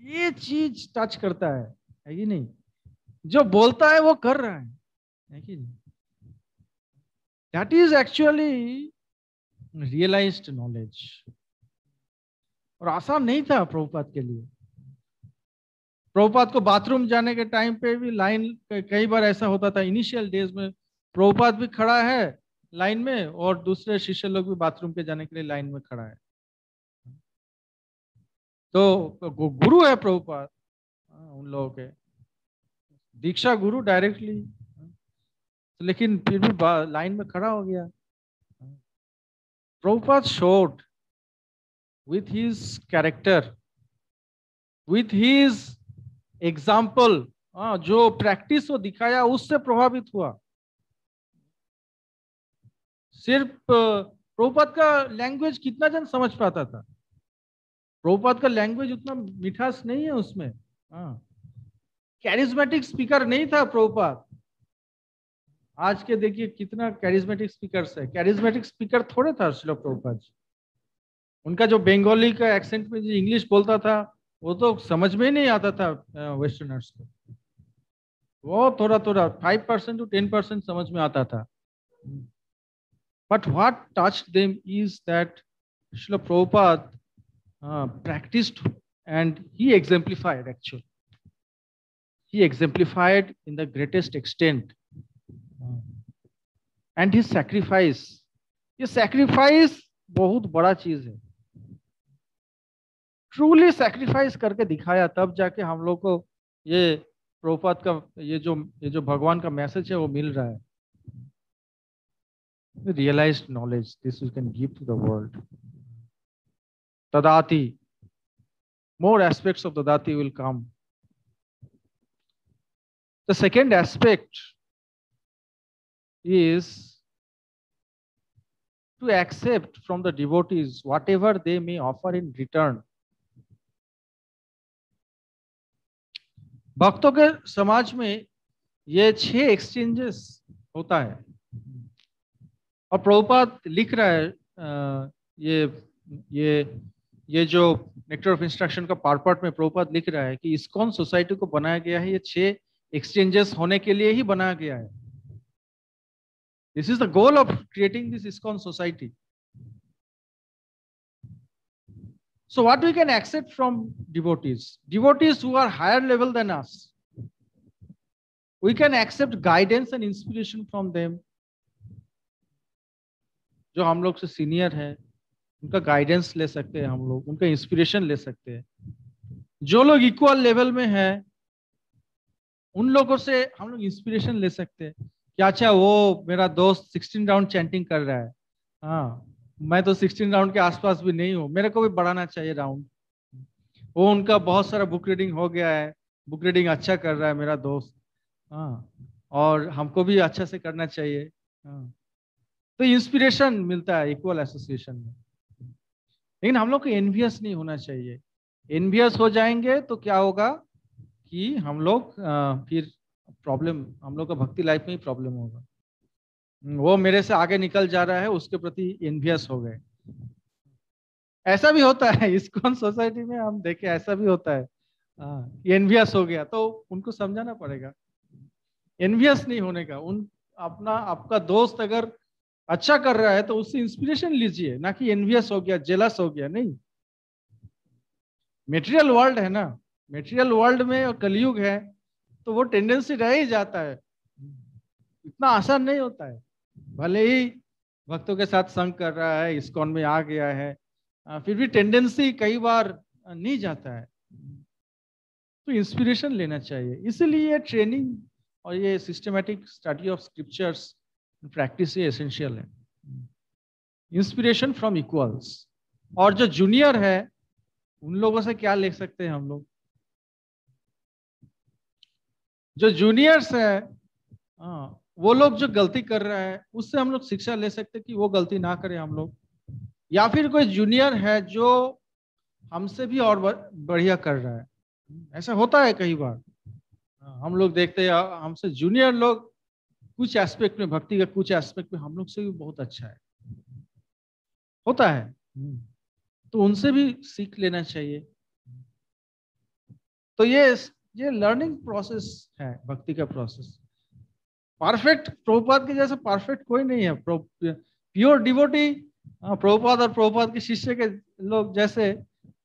ये चीज़ टच करता है है कि नहीं? जो बोलता है वो कर रहा है है कि नहीं? That is actually realised knowledge और आसान नहीं था प्रभुपाद के लिए। प्रभुपाद को बाथरूम जाने के टाइम पे भी लाइन कई बार ऐसा होता था इनिशियल डेज़ में प्रभुपाद भी खड़ा है लाइन में और दूसरे शिष्य लोग भी बाथरूम पे जाने के लिए लाइन में खड़ा है। तो गुरु है प्रभुपाद हाँ, उन लोगों के। दीक्षा गुरु डायरेक्टली तो लेकिन फिर भी लाइन में खड़ा हो गया। Prabhupada showed with his character with his example जो प्रैक्टिस वो दिखाया उससे प्रभावित हुआ। सिर्फ़ प्रभुपाद का लैंग्वेज कितना जन समझ पाता था? प्रभुपाद का लैंग्वेज उतना मिठास नहीं है उसमें। हाँ। कैरिज्मेटिक स्पीकर नहीं था प्रभुपाद। आज के देखिए कितना कैरिज्मेटिक स्पीकर है। कैरिज्मेटिक स्पीकर थोड़े था शिलो प्रभुपाद जी। उनका जो बंगाली का एक्सेंट में जो इंग्लिश बोलता था, वो तो समझ में ही नहीं आता था वेस्टर्नर्स को। वो थोड़ा थोड़ा five percent to ten percent समझ में आता था। But what touch them is that Shrila Prabhupada uh, practiced and he exemplified actually. He exemplified in the greatest extent. and his sacrifice. ये sacrifice बहुत बड़ा चीज़ है ट्रूली sacrifice करके दिखाया तब जाके हम लोग को ये प्रोपात का ये जो ये जो भगवान का मैसेज है वो मिल रहा है realized knowledge this we can give to the world Tadati. More aspects of Tadati will come. The second aspect is to accept from the devotees whatever they may offer in return. भक्तों के समाज में ये छह exchanges होता है और प्रभुपाद लिख रहा है ये ये ये जो नेक्टर ऑफ़ इंस्ट्रक्शन का पार्ट पार्ट में प्रोपात लिख रहा है कि इस्कॉन सोसाइटी को बनाया गया है, ये छह एक्सचेंजेस होने के लिए ही बनाया गया है this is the goal of creating this ISKCON society So what we can accept from devotees? Devotees who are higher level than us. We can accept guidance and inspiration from them. जो हम लोग से senior है, उनका guidance ले सकते हैं हम लोग, उनका इंस्पिरेशन ले सकते हैं। जो लोग इक्वल लेवल में है, उन लोगों से हम लोग इंस्पिरेशन ले सकते हैं कि अच्छा वो मेरा दोस्त सिक्सटीन राउंड चैंटिंग कर रहा है। हाँ मैं तो सिक्सटीन राउंड के आसपास भी नहीं हूँ, मेरे को भी बढ़ाना चाहिए राउंड वो उनका बहुत सारा बुक रीडिंग हो गया है बुक रीडिंग अच्छा कर रहा है मेरा दोस्त। हाँ और हमको भी अच्छा से करना चाहिए। हाँ। तो इंस्पिरेशन मिलता है इक्वल एसोसिएशन में। लेकिन हम लोग को एनवियस नहीं होना चाहिए। एनवियस हो जाएँगे तो क्या होगा कि हम लोग फिर प्रॉब्लम हम लोग का भक्ति लाइफ में ही प्रॉब्लम होगा। वो मेरे से आगे निकल जा रहा है, उसके प्रति एनवियस हो गए। ऐसा भी होता है इस्कॉन सोसाइटी में हम देखे, ऐसा भी होता है। एनवियस हो गया तो उनको समझाना पड़ेगा। एनवियस नहीं होने का, उन, अपना, आपका दोस्त अगर अच्छा कर रहा है तो उससे इंस्पिरेशन लीजिए, ना कि एनवियस हो गया जेलस हो गया, नहीं। मेटेरियल वर्ल्ड है ना। मेटेरियल वर्ल्ड में और कलयुग है तो वो टेंडेंसी रह ही जाता है। इतना आसान नहीं होता है। भले ही भक्तों के साथ संग कर रहा है, इस्कॉन में आ गया है फिर भी टेंडेंसी कई बार नहीं जाता है। तो इंस्पिरेशन लेना चाहिए। इसीलिए ट्रेनिंग और ये systematic study of scriptures practice ये एसेंशियल है इंस्पिरेशन फ्रॉम इक्वल्स और जो जूनियर है उन लोगों से क्या ले सकते हैं हम लोग? जो जूनियर्स है हाँ वो लोग जो गलती कर रहा है उससे हम लोग शिक्षा ले सकते कि वो गलती ना करें हम लोग। या फिर कोई जूनियर है जो हमसे भी और बढ़िया कर रहा है। ऐसा होता है कई बार। हाँ, हम लोग देखते हैं हमसे जूनियर लोग कुछ एस्पेक्ट में भक्ति का कुछ एस्पेक्ट में हम लोग से भी बहुत अच्छा है। होता है। तो उनसे भी सीख लेना चाहिए। तो ये ये लर्निंग प्रोसेस है भक्ति का प्रोसेस परफेक्ट प्रभुपाद के जैसे परफेक्ट कोई नहीं है। प्योर डिवोटी प्रभुपाद और प्रभुपाद के शिष्य के लोग जैसे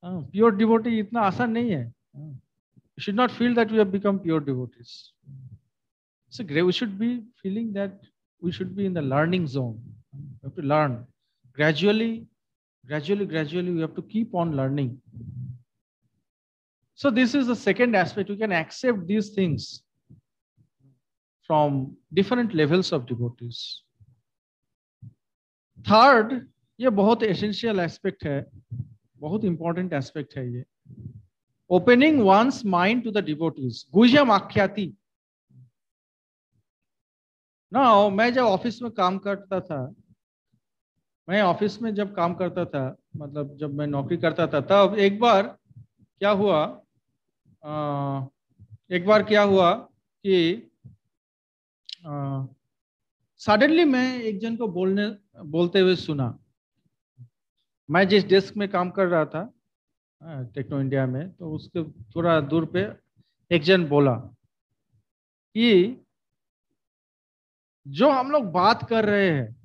प्योर डिवोटी इतना आसान नहीं है। Should not feel that we have become pure devotees So we should be feeling that we should be in the learning zone. We have to learn gradually, gradually, gradually. We have to keep on learning. So this is the second aspect. We can accept these things from different levels of devotees. Third, ये बहुत essential aspect है बहुत important aspect है ये opening one's mind to the devotees गुजम आख्याति ना मैं जब office में काम करता था मैं ऑफ़िस में जब काम करता था मतलब जब मैं नौकरी करता था तब एक बार क्या हुआ आ, एक बार क्या हुआ कि सडनली मैं एक जन को बोलने बोलते हुए सुना। मैं जिस डेस्क में काम कर रहा था टेक्नो इंडिया में तो उसके थोड़ा दूर पे एक जन बोला कि जो हम लोग बात कर रहे हैं,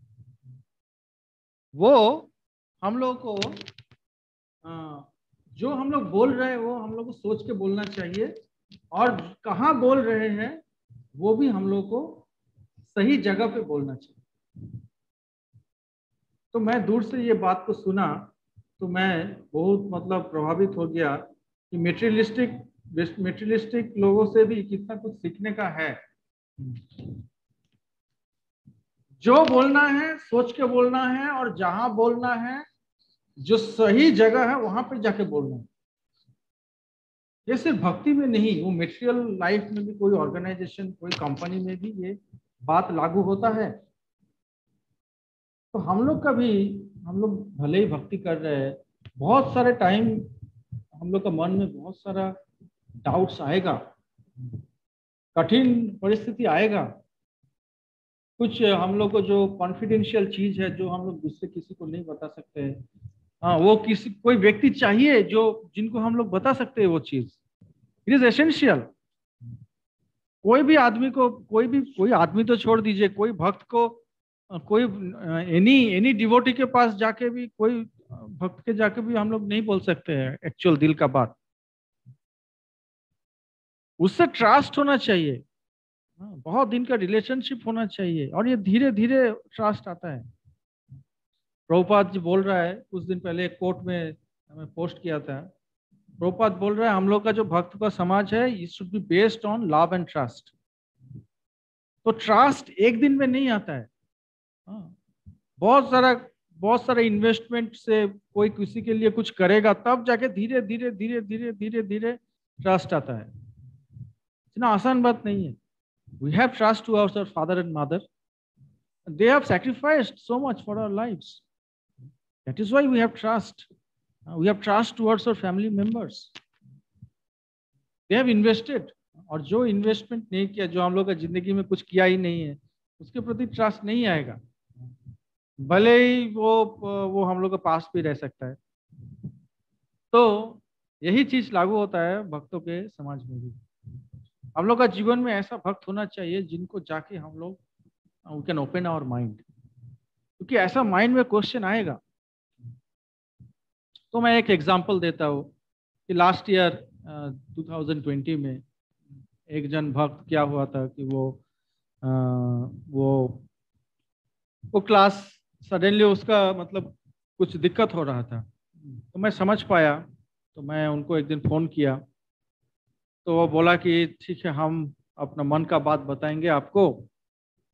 वो हम लोग को जो हम लोग बोल रहे हैं, वो हम लोग को सोच के बोलना चाहिए। और कहाँ बोल रहे हैं, वो भी हम लोग को सही जगह पे बोलना चाहिए। तो मैं दूर से ये बात को सुना तो मैं बहुत मतलब प्रभावित हो गया कि मेटेरियलिस्टिक मेटेरियलिस्टिक लोगों से भी कितना कुछ सीखने का है। जो बोलना है, सोच के बोलना है और जहाँ बोलना है, जो सही जगह है, वहाँ पर जाके बोलना है। ये सिर्फ़ भक्ति में नहीं, वो मेटेरियल लाइफ में भी, कोई ऑर्गेनाइजेशन कोई कंपनी में भी ये बात लागू होता है। तो हम लोग का भी, हम लोग भले ही भक्ति कर रहे हैं, बहुत सारे टाइम हम लोग का मन में बहुत सारा डाउट्स आएगा। कठिन परिस्थिति आएगा। कुछ हम लोग को जो कॉन्फिडेंशियल चीज़ है, जो हम लोग दूसरे किसी को नहीं बता सकते हैं। हाँ वो किसी, कोई व्यक्ति चाहिए जो, जिनको हम लोग बता सकते हैं वो चीज़। इट इज़ एसेंशियल कोई भी आदमी को, कोई भी, कोई आदमी तो छोड़ दीजिए, कोई भक्त को कोई एनी एनी डिवोटी के पास जाके भी, कोई भक्त के जाके भी हम लोग नहीं बोल सकते हैं एक्चुअल दिल का बात। उससे ट्रस्ट होना चाहिए। बहुत दिन का रिलेशनशिप होना चाहिए और ये धीरे धीरे ट्रस्ट आता है। प्रभुपाद जी बोल रहा है कुछ दिन पहले एक कोर्ट में हमें पोस्ट किया था। प्रोपात बोल रहा है हम लोग का जो भक्त का समाज है it should be based on love and trust तो ट्रस्ट एक दिन में नहीं आता है। हाँ, बहुत सारा बहुत सारा इन्वेस्टमेंट से कोई किसी के लिए कुछ करेगा तब जाके धीरे धीरे धीरे धीरे धीरे धीरे ट्रस्ट आता है। इतना आसान बात नहीं है। We have trust to our father and mother they have sacrificed so much for our lives that is why we have trust Uh, we have trust towards our family members they have invested और जो investment नहीं किया जो हम लोग का ज़िंदगी में कुछ किया ही नहीं है उसके प्रति ट्रस्ट नहीं आएगा भले ही वो वो हम लोग के पास भी रह सकता है तो यही चीज़ लागू होता है भक्तों के समाज में भी हम लोग का जीवन में ऐसा भक्त होना चाहिए जिनको जाके हम लोग we can open our mind क्योंकि ऐसा माइंड में क्वेश्चन आएगा। तो मैं एक एग्जांपल देता हूँ कि लास्ट ईयर uh, 2020 में एक जन भक्त क्या हुआ था कि वो uh, वो वो क्लास सडनली उसका मतलब कुछ दिक्कत हो रहा था। तो मैं समझ पाया तो मैं उनको एक दिन फ़ोन किया। तो वो बोला कि, ठीक है, हम अपना मन का बात बताएँगे आपको।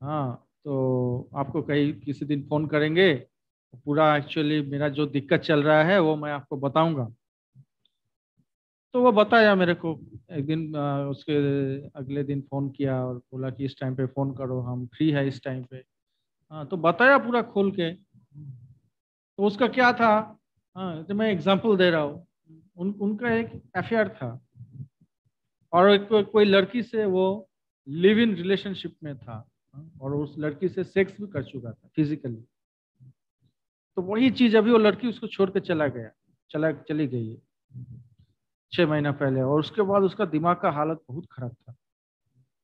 हाँ तो आपको कहीं किसी दिन फ़ोन करेंगे। पूरा एक्चुअली मेरा जो दिक्कत चल रहा है, वो मैं आपको बताऊँगा। तो वो बताया मेरे को। एक दिन उसके अगले दिन फ़ोन किया और बोला कि, इस टाइम पे फ़ोन करो, हम फ्री है इस टाइम पे। हाँ तो बताया पूरा खोल के। तो उसका क्या था? हाँ तो मैं एग्जांपल दे रहा हूँ। उन, उनका एक अफेयर था। और को, कोई लड़की से वो लिव इन रिलेशनशिप में था और उस लड़की से सेक्स भी कर चुका था फिजिकली तो वही चीज़ अभी वो लड़की उसको छोड़ के चला गया चला चली गई है छह महीना पहले। और उसके बाद उसका दिमाग का हालत बहुत खराब था।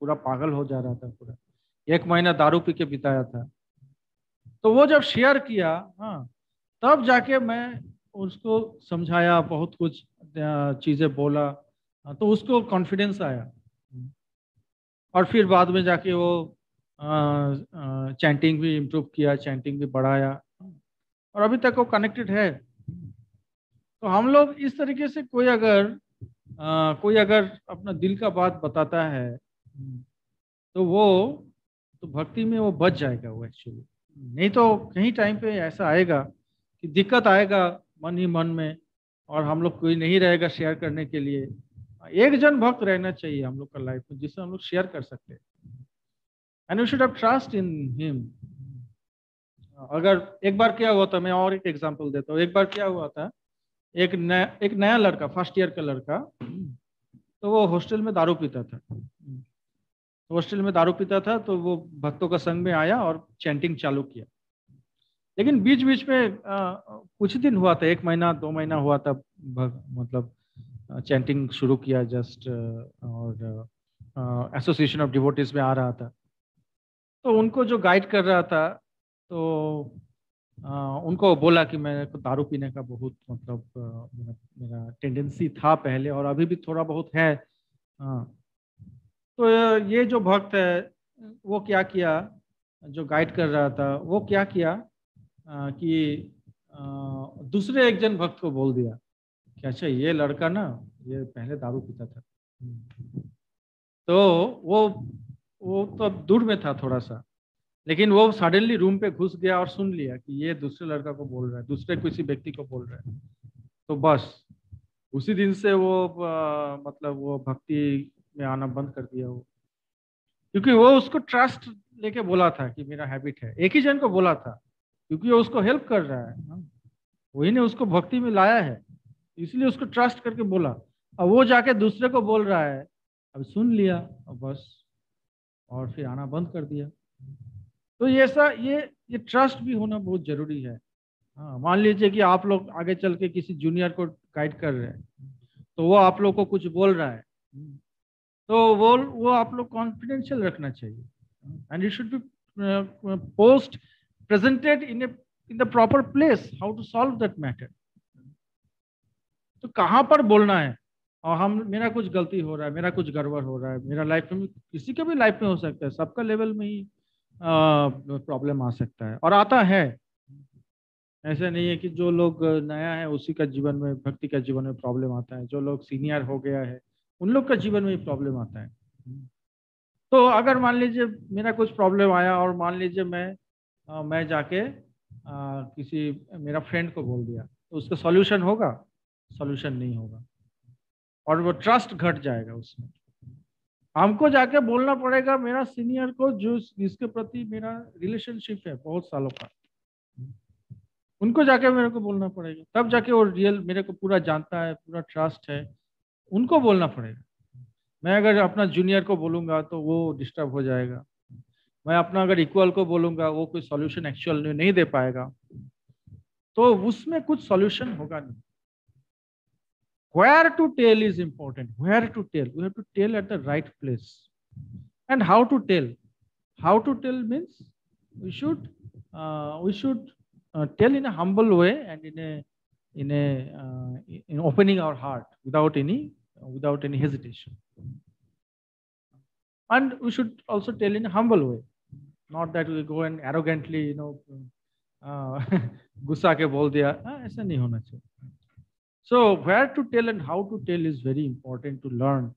पूरा पागल हो जा रहा था पूरा। एक महीना दारू पी के बिताया था। तो वो जब शेयर किया हाँ तब जाके मैं उसको समझाया बहुत कुछ चीज़ें बोला। तो उसको कॉन्फिडेंस आया। और फिर बाद में जाके वो चैंटिंग भी इम्प्रूव किया चैंटिंग भी बढ़ाया। और अभी तक वो कनेक्टेड है। तो हम लोग इस तरीके से कोई अगर आ, कोई अगर अपना दिल का बात बताता है तो वो तो भक्ति में वो बच जाएगा वो एक्चुअली नहीं तो कहीं टाइम पे ऐसा आएगा कि दिक्कत आएगा मन ही मन में और हम लोग कोई नहीं रहेगा शेयर करने के लिए। एक जन भक्त रहना चाहिए हम लोग का लाइफ में जिससे हम लोग शेयर कर सकते हैं। And should have trust in him अगर एक बार क्या हुआ था मैं और एक एग्जांपल देता हूँ। एक बार क्या हुआ था एक नया एक नया लड़का फ़र्स्ट ईयर का लड़का तो वो हॉस्टल में दारू पीता था। हॉस्टल में दारू पीता था तो वो भक्तों का संग में आया और चैंटिंग चालू किया। लेकिन बीच बीच में आ, कुछ दिन हुआ था एक महीना दो महीना हुआ था मतलब चैंटिंग शुरू किया जस्ट और एसोसिएशन ऑफ़ डिवोटिस में आ रहा था। तो उनको जो गाइड कर रहा था तो आ, उनको बोला कि को दारू पीने का बहुत मतलब मेरा टेंडेंसी था पहले और अभी भी थोड़ा बहुत है। हाँ तो ये जो भक्त है वो क्या किया? जो गाइड कर रहा था वो क्या किया? आ, कि आ, दूसरे एक जन भक्त को बोल दिया। कि अच्छा ये लड़का ना ये पहले दारू पीता था। तो वो वो तो अब दूर में था थोड़ा सा लेकिन वो सडनली रूम पे घुस गया और सुन लिया कि ये दूसरे लड़का को बोल रहा है दूसरे किसी व्यक्ति को बोल रहा है। तो बस उसी दिन से वो आ, मतलब वो भक्ति में आना बंद कर दिया वो। क्योंकि वो उसको ट्रस्ट लेके बोला था कि मेरा हैबिट है। एक ही जन को बोला था क्योंकि वो उसको हेल्प कर रहा है। हाँ। वही ने उसको भक्ति में लाया है। इसलिए उसको ट्रस्ट करके बोला। अब वो जाके दूसरे को बोल रहा है, अब सुन लिया और बस। और फिर आना बंद कर दिया। तो ये ऐसा, ये ये ट्रस्ट भी होना बहुत ज़रूरी है। हाँ मान लीजिए कि आप लोग आगे चल के किसी जूनियर को गाइड कर रहे हैं तो वो आप लोग को कुछ बोल रहा है। तो वो वो आप लोग कॉन्फिडेंशियल रखना चाहिए। And you should be post presented in in the proper place how to solve that matter तो कहाँ पर बोलना है? और हम मेरा कुछ गलती हो रहा है मेरा कुछ गड़बड़ हो रहा है मेरा लाइफ में किसी के भी लाइफ में हो सकता है सबका लेवल में ही प्रॉब्लम आ सकता है और आता है। ऐसा नहीं है कि जो लोग नया है उसी का जीवन में भक्ति का जीवन में प्रॉब्लम आता है। जो लोग सीनियर हो गया है उन लोग का जीवन में प्रॉब्लम आता है। तो अगर मान लीजिए मेरा कुछ प्रॉब्लम आया और मान लीजिए मैं आ, मैं जाके आ, किसी मेरा फ्रेंड को बोल दिया तो उसका सॉल्यूशन होगा? सॉल्यूशन नहीं होगा। और वो ट्रस्ट घट जाएगा उसमें। हमको जाके बोलना पड़ेगा, मेरा सीनियर को जो जिसके प्रति मेरा रिलेशनशिप है बहुत सालों का, उनको जाके मेरे को बोलना पड़ेगा। तब जाके वो रियल मेरे को पूरा जानता है, पूरा ट्रस्ट है, उनको बोलना पड़ेगा। मैं अगर अपना जूनियर को बोलूँगा तो वो डिस्टर्ब हो जाएगा। मैं अपना अगर इक्वल को बोलूँगा, वो कोई सॉल्यूशन एक्चुअल नहीं दे पाएगा। तो उसमें कुछ सॉल्यूशन होगा नहीं। where to tell is important where to tell we have to tell at the right place and how to tell how to tell means we should uh, we should uh, tell in a humble way and in a in a uh, in opening our heart without any without any hesitation and we should also tell in a humble way not that we go and arrogantly you know गुस्सा के बोल दिया ऐसा नहीं होना चाहिए so where to tell and how to tell is very important to learn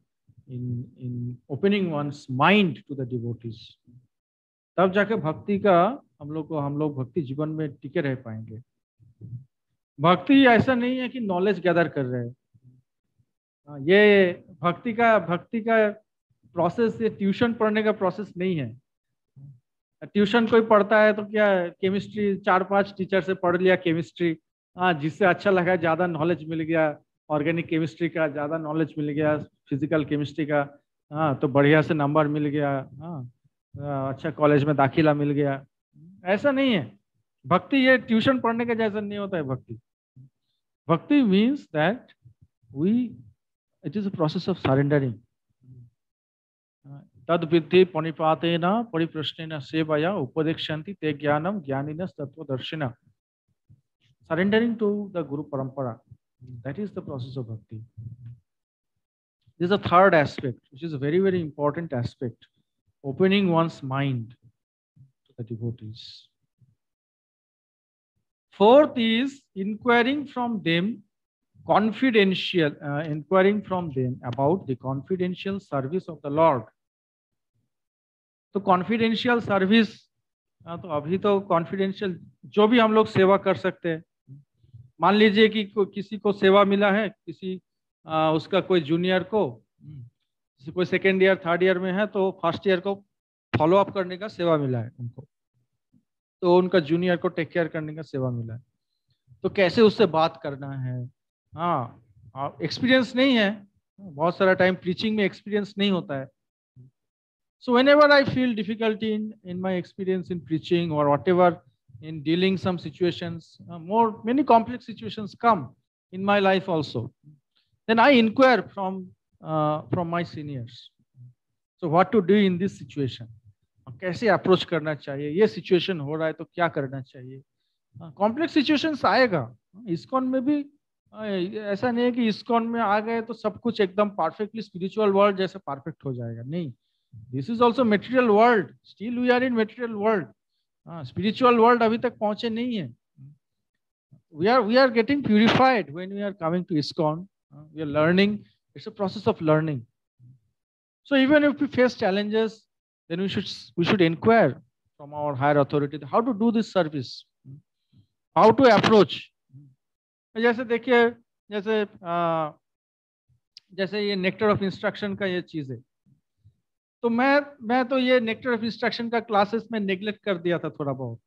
in, in opening one's mind to the devotees. तब जाके भक्ति का हम लोग को हम लोग भक्ति जीवन में टिके रह पाएँगे। भक्ति ऐसा नहीं है कि नॉलेज गैदर कर रहे हैं। ये भक्ति का भक्ति का प्रोसेस ये ट्यूशन पढ़ने का प्रोसेस नहीं है। ट्यूशन कोई पढ़ता है तो क्या केमिस्ट्री चार पाँच टीचर से पढ़ लिया केमिस्ट्री हाँ जिससे अच्छा लगा, ज़्यादा नॉलेज मिल गया ऑर्गेनिक केमिस्ट्री का, ज़्यादा नॉलेज मिल गया फ़िज़िकल केमिस्ट्री का हाँ तो बढ़िया से नंबर मिल गया हाँ अच्छा कॉलेज में दाखिला मिल गया। ऐसा नहीं है। भक्ति ये ट्यूशन पढ़ने का जैसा नहीं होता है bhakti. Bhakti means that we it is a process of surrendering तद विद्धि पणिपातेन परिप्रश्न सेवया उपदेक्षन्ति ते ज्ञानम ज्ञानिन तत्वदर्शिना surrendering to the Guru Parampara. That is the process of bhakti. This is a third aspect, which is a very, very important aspect, opening one's mind to the devotees. Fourth is inquiring from them confidential, uh, inquiring from them about the confidential service of the Lord. तो confidential service तो अभी तो confidential जो भी हम लोग सेवा कर सकते हैं मान लीजिए कि को, किसी को सेवा मिला है किसी आ, उसका कोई जूनियर को किसी कोई सेकेंड ईयर थर्ड ईयर में है तो फ़र्स्ट ईयर को फॉलो अप करने का सेवा मिला है उनको। तो उनका जूनियर को टेक केयर करने का सेवा मिला है। तो कैसे उससे बात करना है? हाँ एक्सपीरियंस नहीं है। बहुत सारा टाइम प्रीचिंग में एक्सपीरियंस नहीं होता है। So when I feel difficulty in in my experience in preaching और what in dealing some situations, uh, more many complex situations come in my life also. Then I inquire from uh, from my seniors. So what to do in this situation? कैसे approach करना चाहिए? ये situation हो रहा है तो क्या करना चाहिए? कॉम्प्लेक्स सिचुएशंस आएगा। इस्कॉन में भी ऐसा नहीं है कि इस्कॉन में आ गए तो सब कुछ एकदम परफेक्टली स्पिरिचुअल वर्ल्ड जैसे परफेक्ट हो जाएगा। नहीं। This is also material world still we are in material world spiritual world अभी तक पहुँचे नहीं है। We are we are getting purified when we are coming to ISKCON we are learning it's a process of learning so even if you face challenges then we should we should inquire from our higher authority how to do this service how to approach जैसे देखिए जैसे आ, जैसे ये nectar of instruction का ये चीज़ है। तो मैं मैं तो ये नेक्टर ऑफ़ इंस्ट्रक्शन का क्लासेस में नेग्लेक्ट कर दिया था थोड़ा बहुत।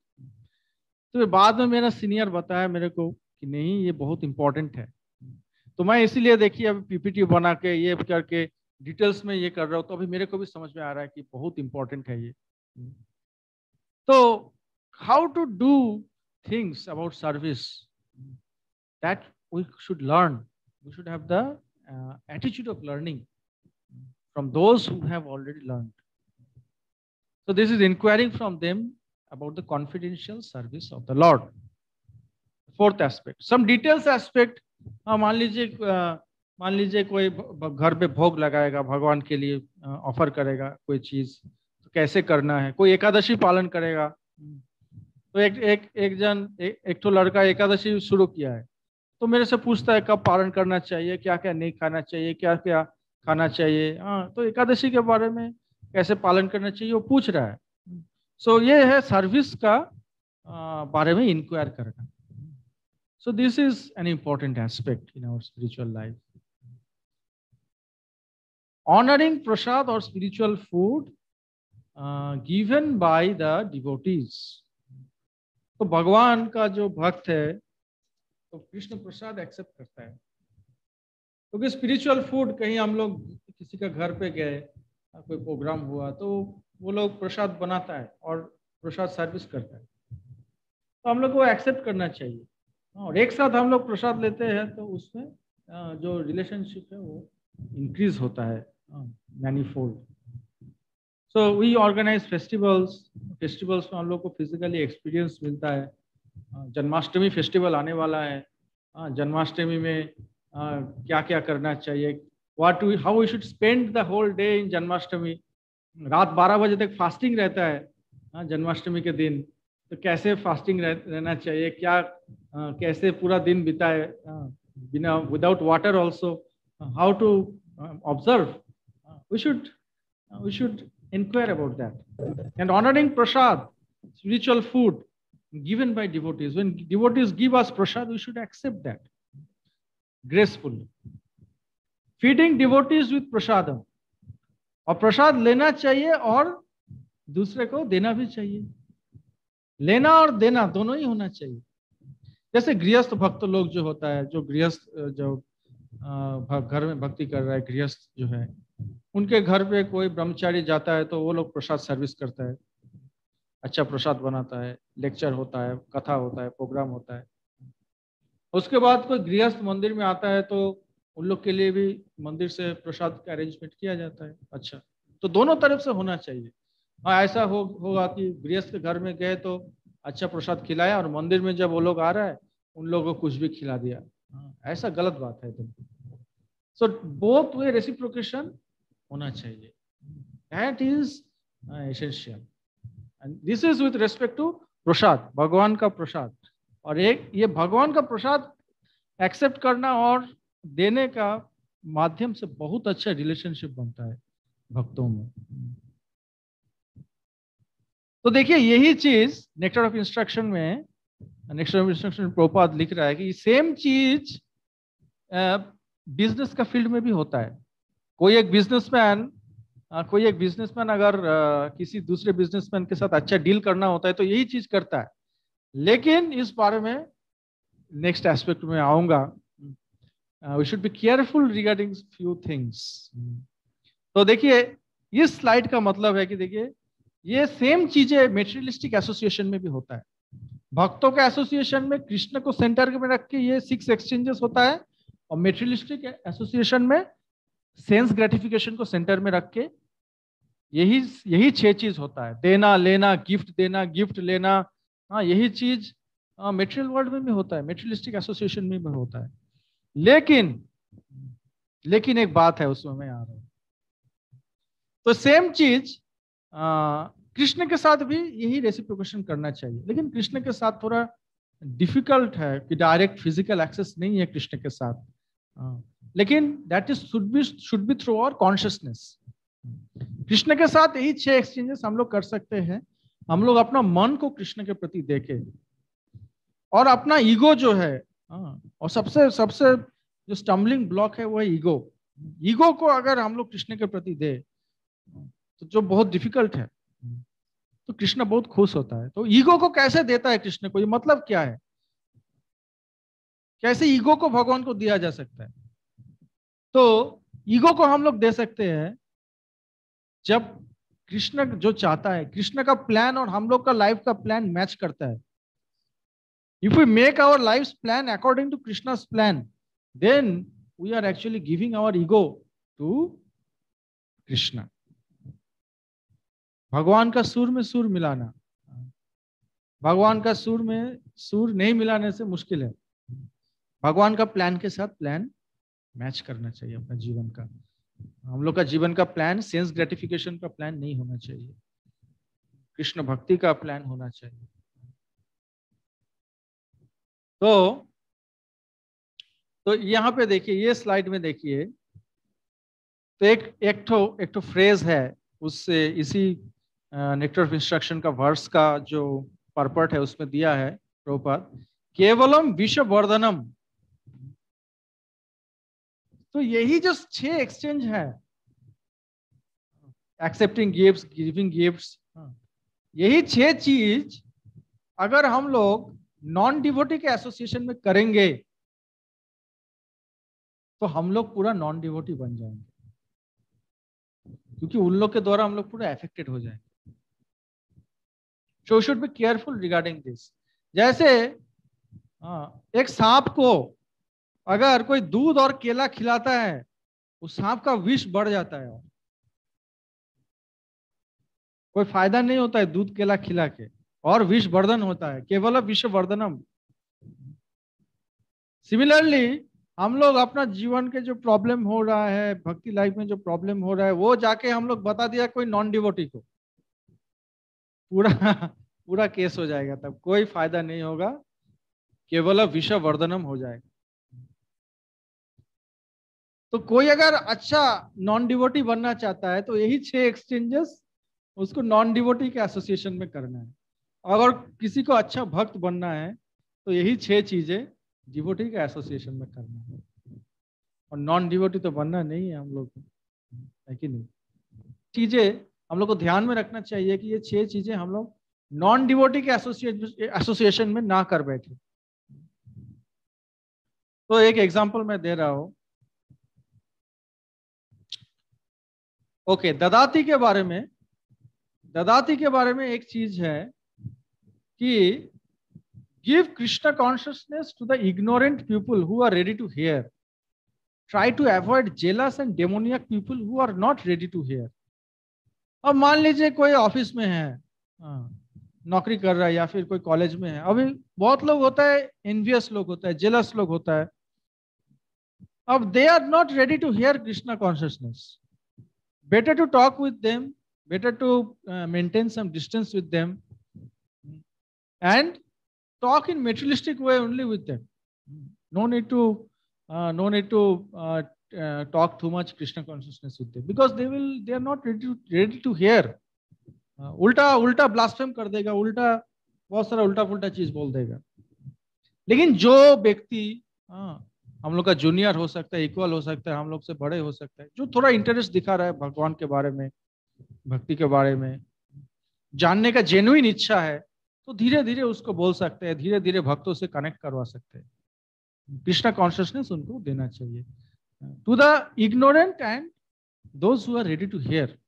तो बाद में मेरा सीनियर बताया मेरे को कि नहीं, ये बहुत इंपॉर्टेंट है। तो मैं इसीलिए देखिए अभी पीपीटी बना के, ये करके डिटेल्स में ये कर रहा हूँ तो अभी मेरे को भी समझ में आ रहा है कि बहुत इंपॉर्टेंट है ये। तो how to do things about service that we should learn we should have the attitude of learning from those who have already learned. So this is inquiring from them about the confidential service of the Lord. Fourth aspect, some details aspect. मान लीजिए मान लीजिए कोई घर पे भोग लगाएगा भगवान के लिए ऑफ़र करेगा कोई चीज़ तो कैसे करना है कोई एकादशी पालन करेगा तो एक एक एक जन एक, एक तो लड़का एकादशी शुरू किया है तो मेरे से पूछता है कब पालन करना चाहिए क्या क्या नहीं खाना चाहिए क्या क्या खाना चाहिए। हाँ तो एकादशी के बारे में कैसे पालन करना चाहिए वो पूछ रहा है। सो so, ये है सर्विस का आ, बारे में इंक्वायर करना। So this is an important aspect in our spiritual life prasad or spiritual food uh, given by the devotees. तो भगवान का जो भक्त है तो कृष्ण प्रसाद एक्सेप्ट करता है। क्योंकि स्पिरिचुअल फ़ूड कहीं हम लोग किसी का घर पे गए, कोई प्रोग्राम हुआ तो वो लोग प्रसाद बनाता है और प्रसाद सर्विस करता है। तो हम लोग को एक्सेप्ट करना चाहिए। और एक साथ हम लोग प्रसाद लेते हैं तो उसमें जो रिलेशनशिप है वो इंक्रीज होता है manifold so we organize festivals festivals में हम लोग को फिजिकली एक्सपीरियंस मिलता है। जन्माष्टमी फेस्टिवल आने वाला है, जन्माष्टमी में क्या क्या करना चाहिए? What we how we should spend the whole day in Janmashtami रात 12 बजे तक फास्टिंग रहता है जन्माष्टमी के दिन। तो कैसे फास्टिंग रह, रहना चाहिए? क्या कैसे पूरा दिन बिताए? बिना without water also how to observe we should we should inquire about that. And honoring prasad spiritual food given by devotees. When devotees give us prasad we should accept that. Gracefully feeding devotees with prasadam और प्रसाद लेना चाहिए और दूसरे को देना भी चाहिए। लेना और देना दोनों ही होना चाहिए। जैसे गृहस्थ भक्त लोग जो होता है, जो गृहस्थ, जो घर में भक्ति कर रहा है, गृहस्थ जो है, उनके घर पे कोई ब्रह्मचारी जाता है तो वो लोग प्रसाद सर्विस करता है। अच्छा प्रसाद बनाता है लेक्चर होता है, कथा होता है प्रोग्राम होता है। उसके बाद कोई गृहस्थ मंदिर में आता है तो उन लोग के लिए भी मंदिर से प्रसाद का अरेंजमेंट किया जाता है। अच्छा तो दोनों तरफ़ से होना चाहिए। हाँ ऐसा हो होगा कि गृहस्थ के घर में गए तो अच्छा प्रसाद खिलाया और मंदिर में जब वो लोग आ रहा है उन लोगों को कुछ भी खिला दिया। हाँ, ऐसा गलत बात है तुम सो बोथ वे रेसिप्रोकेशन होना चाहिए। That is essential and this is with respect to prasad भगवान का प्रसाद। और एक, ये भगवान का प्रसाद एक्सेप्ट करना और देने का माध्यम से बहुत अच्छा रिलेशनशिप बनता है भक्तों में। तो देखिए, यही चीज़ नेक्टर ऑफ़ इंस्ट्रक्शन में नेक्टर ऑफ़ इंस्ट्रक्शन प्रोपाद लिख रहा है कि सेम चीज़ बिज़नेस का फ़ील्ड में भी होता है। कोई एक बिजनेसमैन कोई एक बिजनेसमैन अगर किसी दूसरे बिजनेसमैन के साथ अच्छा डील करना होता है तो यही चीज़ करता है। लेकिन इस बारे में नेक्स्ट एस्पेक्ट में आऊँगा। We should be careful regarding few things तो देखिए इस स्लाइड का मतलब है कि देखिए, ये सेम चीज़ें मेटेरियलिस्टिक एसोसिएशन में भी होता है। भक्तों के एसोसिएशन में कृष्ण को सेंटर में रख के ये सिक्स एक्सचेंजेस होता है और मेटेरियलिस्टिक एसोसिएशन में सेंस ग्रेटिफिकेशन को सेंटर में रख के यही यही छह चीज़ होता है। देना, लेना गिफ्ट देना गिफ्ट लेना हाँ यही चीज़ मेटेरियल वर्ल्ड में भी होता है मेटेरियलिस्टिक एसोसिएशन में भी होता है। लेकिन लेकिन एक बात है उसमें मैं आ रहा हूँ। तो सेम चीज़ कृष्ण के साथ भी यही रेसिप्रोकेशन करना चाहिए। लेकिन कृष्ण के साथ थोड़ा डिफ़िकल्ट है कि डायरेक्ट फ़िज़िकल एक्सेस नहीं है कृष्ण के साथ। आ, लेकिन that is should be should be through our consciousness Krishna के साथ यही छह एक्सचेंजेस हम लोग कर सकते हैं। हम लोग अपना मन को कृष्ण के प्रति देखे और अपना ईगो जो है हाँ और सबसे सबसे जो स्टम्बलिंग ब्लॉक है वो है ईगो। ईगो को अगर हम लोग कृष्ण के प्रति दे तो जो बहुत डिफ़िकल्ट है तो कृष्ण बहुत खुश होता है। तो ईगो को कैसे देता है कृष्ण को? ये मतलब क्या है? कैसे ईगो को भगवान को दिया जा सकता है? तो ईगो को हम लोग दे सकते हैं जब कृष्ण जो चाहता है कृष्ण का प्लान और हम लोग का लाइफ का प्लान मैच करता है। If we make our lives plan according to Krishna's plan, then we are actually giving our ego to Krishna. भगवान का सुर में सुर मिलाना। भगवान का सुर में सुर नहीं मिलाने से मुश्किल है। भगवान का प्लान के साथ प्लान मैच करना चाहिए अपना जीवन का। हम लोग का जीवन का प्लान सेंस ग्रेटिफिकेशन का प्लान नहीं होना चाहिए। कृष्ण भक्ति का प्लान होना चाहिए। तो तो यहाँ पे देखिए, ये स्लाइड में देखिए तो एक एक तो एक तो फ्रेज है, उससे इसी नेक्टर ऑफ़ इंस्ट्रक्शन का वर्स का जो परपट है, उसमें दिया है प्रोपात केवलम विश्व वर्धनम तो यही जो छह एक्सचेंज है एक्सेप्टिंग गिफ्ट गिविंग गिफ्ट्स यही छह चीज़ अगर हम लोग नॉन डिवोटी के एसोसिएशन में करेंगे तो हम लोग पूरा नॉन डिवोटी बन जाएँगे। क्योंकि उन लोग के द्वारा हम लोग पूरा एफेक्टेड हो जाएँगे। So should be careful regarding this जैसे हाँ, एक सांप को अगर कोई दूध और केला खिलाता है, उस सांप का विष बढ़ जाता है। कोई फ़ायदा नहीं होता है दूध केला खिला के, और विष वर्धन होता है, केवल विश्व वर्धनम सिमिलरली हम लोग अपना जीवन के जो प्रॉब्लम हो रहा है, भक्ति लाइफ में जो प्रॉब्लम हो रहा है, वो जाके हम लोग बता दिया कोई नॉन डिवोटी को। पूरा पूरा केस हो जाएगा तब, कोई फ़ायदा नहीं होगा, केवल विश्व वर्धनम हो जाएगा। तो कोई अगर अच्छा नॉन डिवोटी बनना चाहता है तो यही छह एक्सचेंजेस उसको नॉन डिवोटी के एसोसिएशन में करना है। अगर किसी को अच्छा भक्त बनना है तो यही छह चीज़ें डिवोटी के एसोसिएशन में करना है। और नॉन डिवोटी तो बनना नहीं है हम लोग को, है कि नहीं? चीज़ें हम लोग को ध्यान में रखना चाहिए कि ये छह चीज़ें हम लोग नॉन डिवोटी के एसोसिएशन में ना कर बैठे। तो एक एग्ज़ाम्पल मैं दे रहा हूँ। ओके ददाती के बारे में ददाती के बारे में एक चीज़ है कि give Krishna consciousness to the ignorant people who are ready to hear try to avoid jealous and demoniac people who are not ready to hear अब मान लीजिए कोई ऑफ़िस में है हाँ, नौकरी कर रहा है या फिर कोई कॉलेज में है। अभी बहुत लोग होता है एनवियस लोग होता है जेलस लोग होता है। अब they are not ready to hear Krishna consciousness better to talk with them better to uh, maintain some distance with them and talk in materialistic way only with them no need to uh, no need to uh, uh, talk too much krishna consciousness with them because they will they are not ready to ready to hear uh, उल्टा उल्टा blaspheme कर देगा उल्टा बहुत सारा उल्टा पुल्टा चीज़ बोल देगा लेकिन जो व्यक्ति हाँ हम लोग का जूनियर हो सकता है इक्वल हो सकता है, हम लोग से बड़े हो सकता है। जो थोड़ा इंटरेस्ट दिखा रहा है भगवान के बारे में, भक्ति के बारे में, जानने का जेन्युइन इच्छा है तो धीरे धीरे उसको बोल सकते हैं धीरे धीरे भक्तों से कनेक्ट करवा सकते हैं। कृष्णा कॉन्शियसनेस उनको देना चाहिए। To the ignorant and those who are ready to hear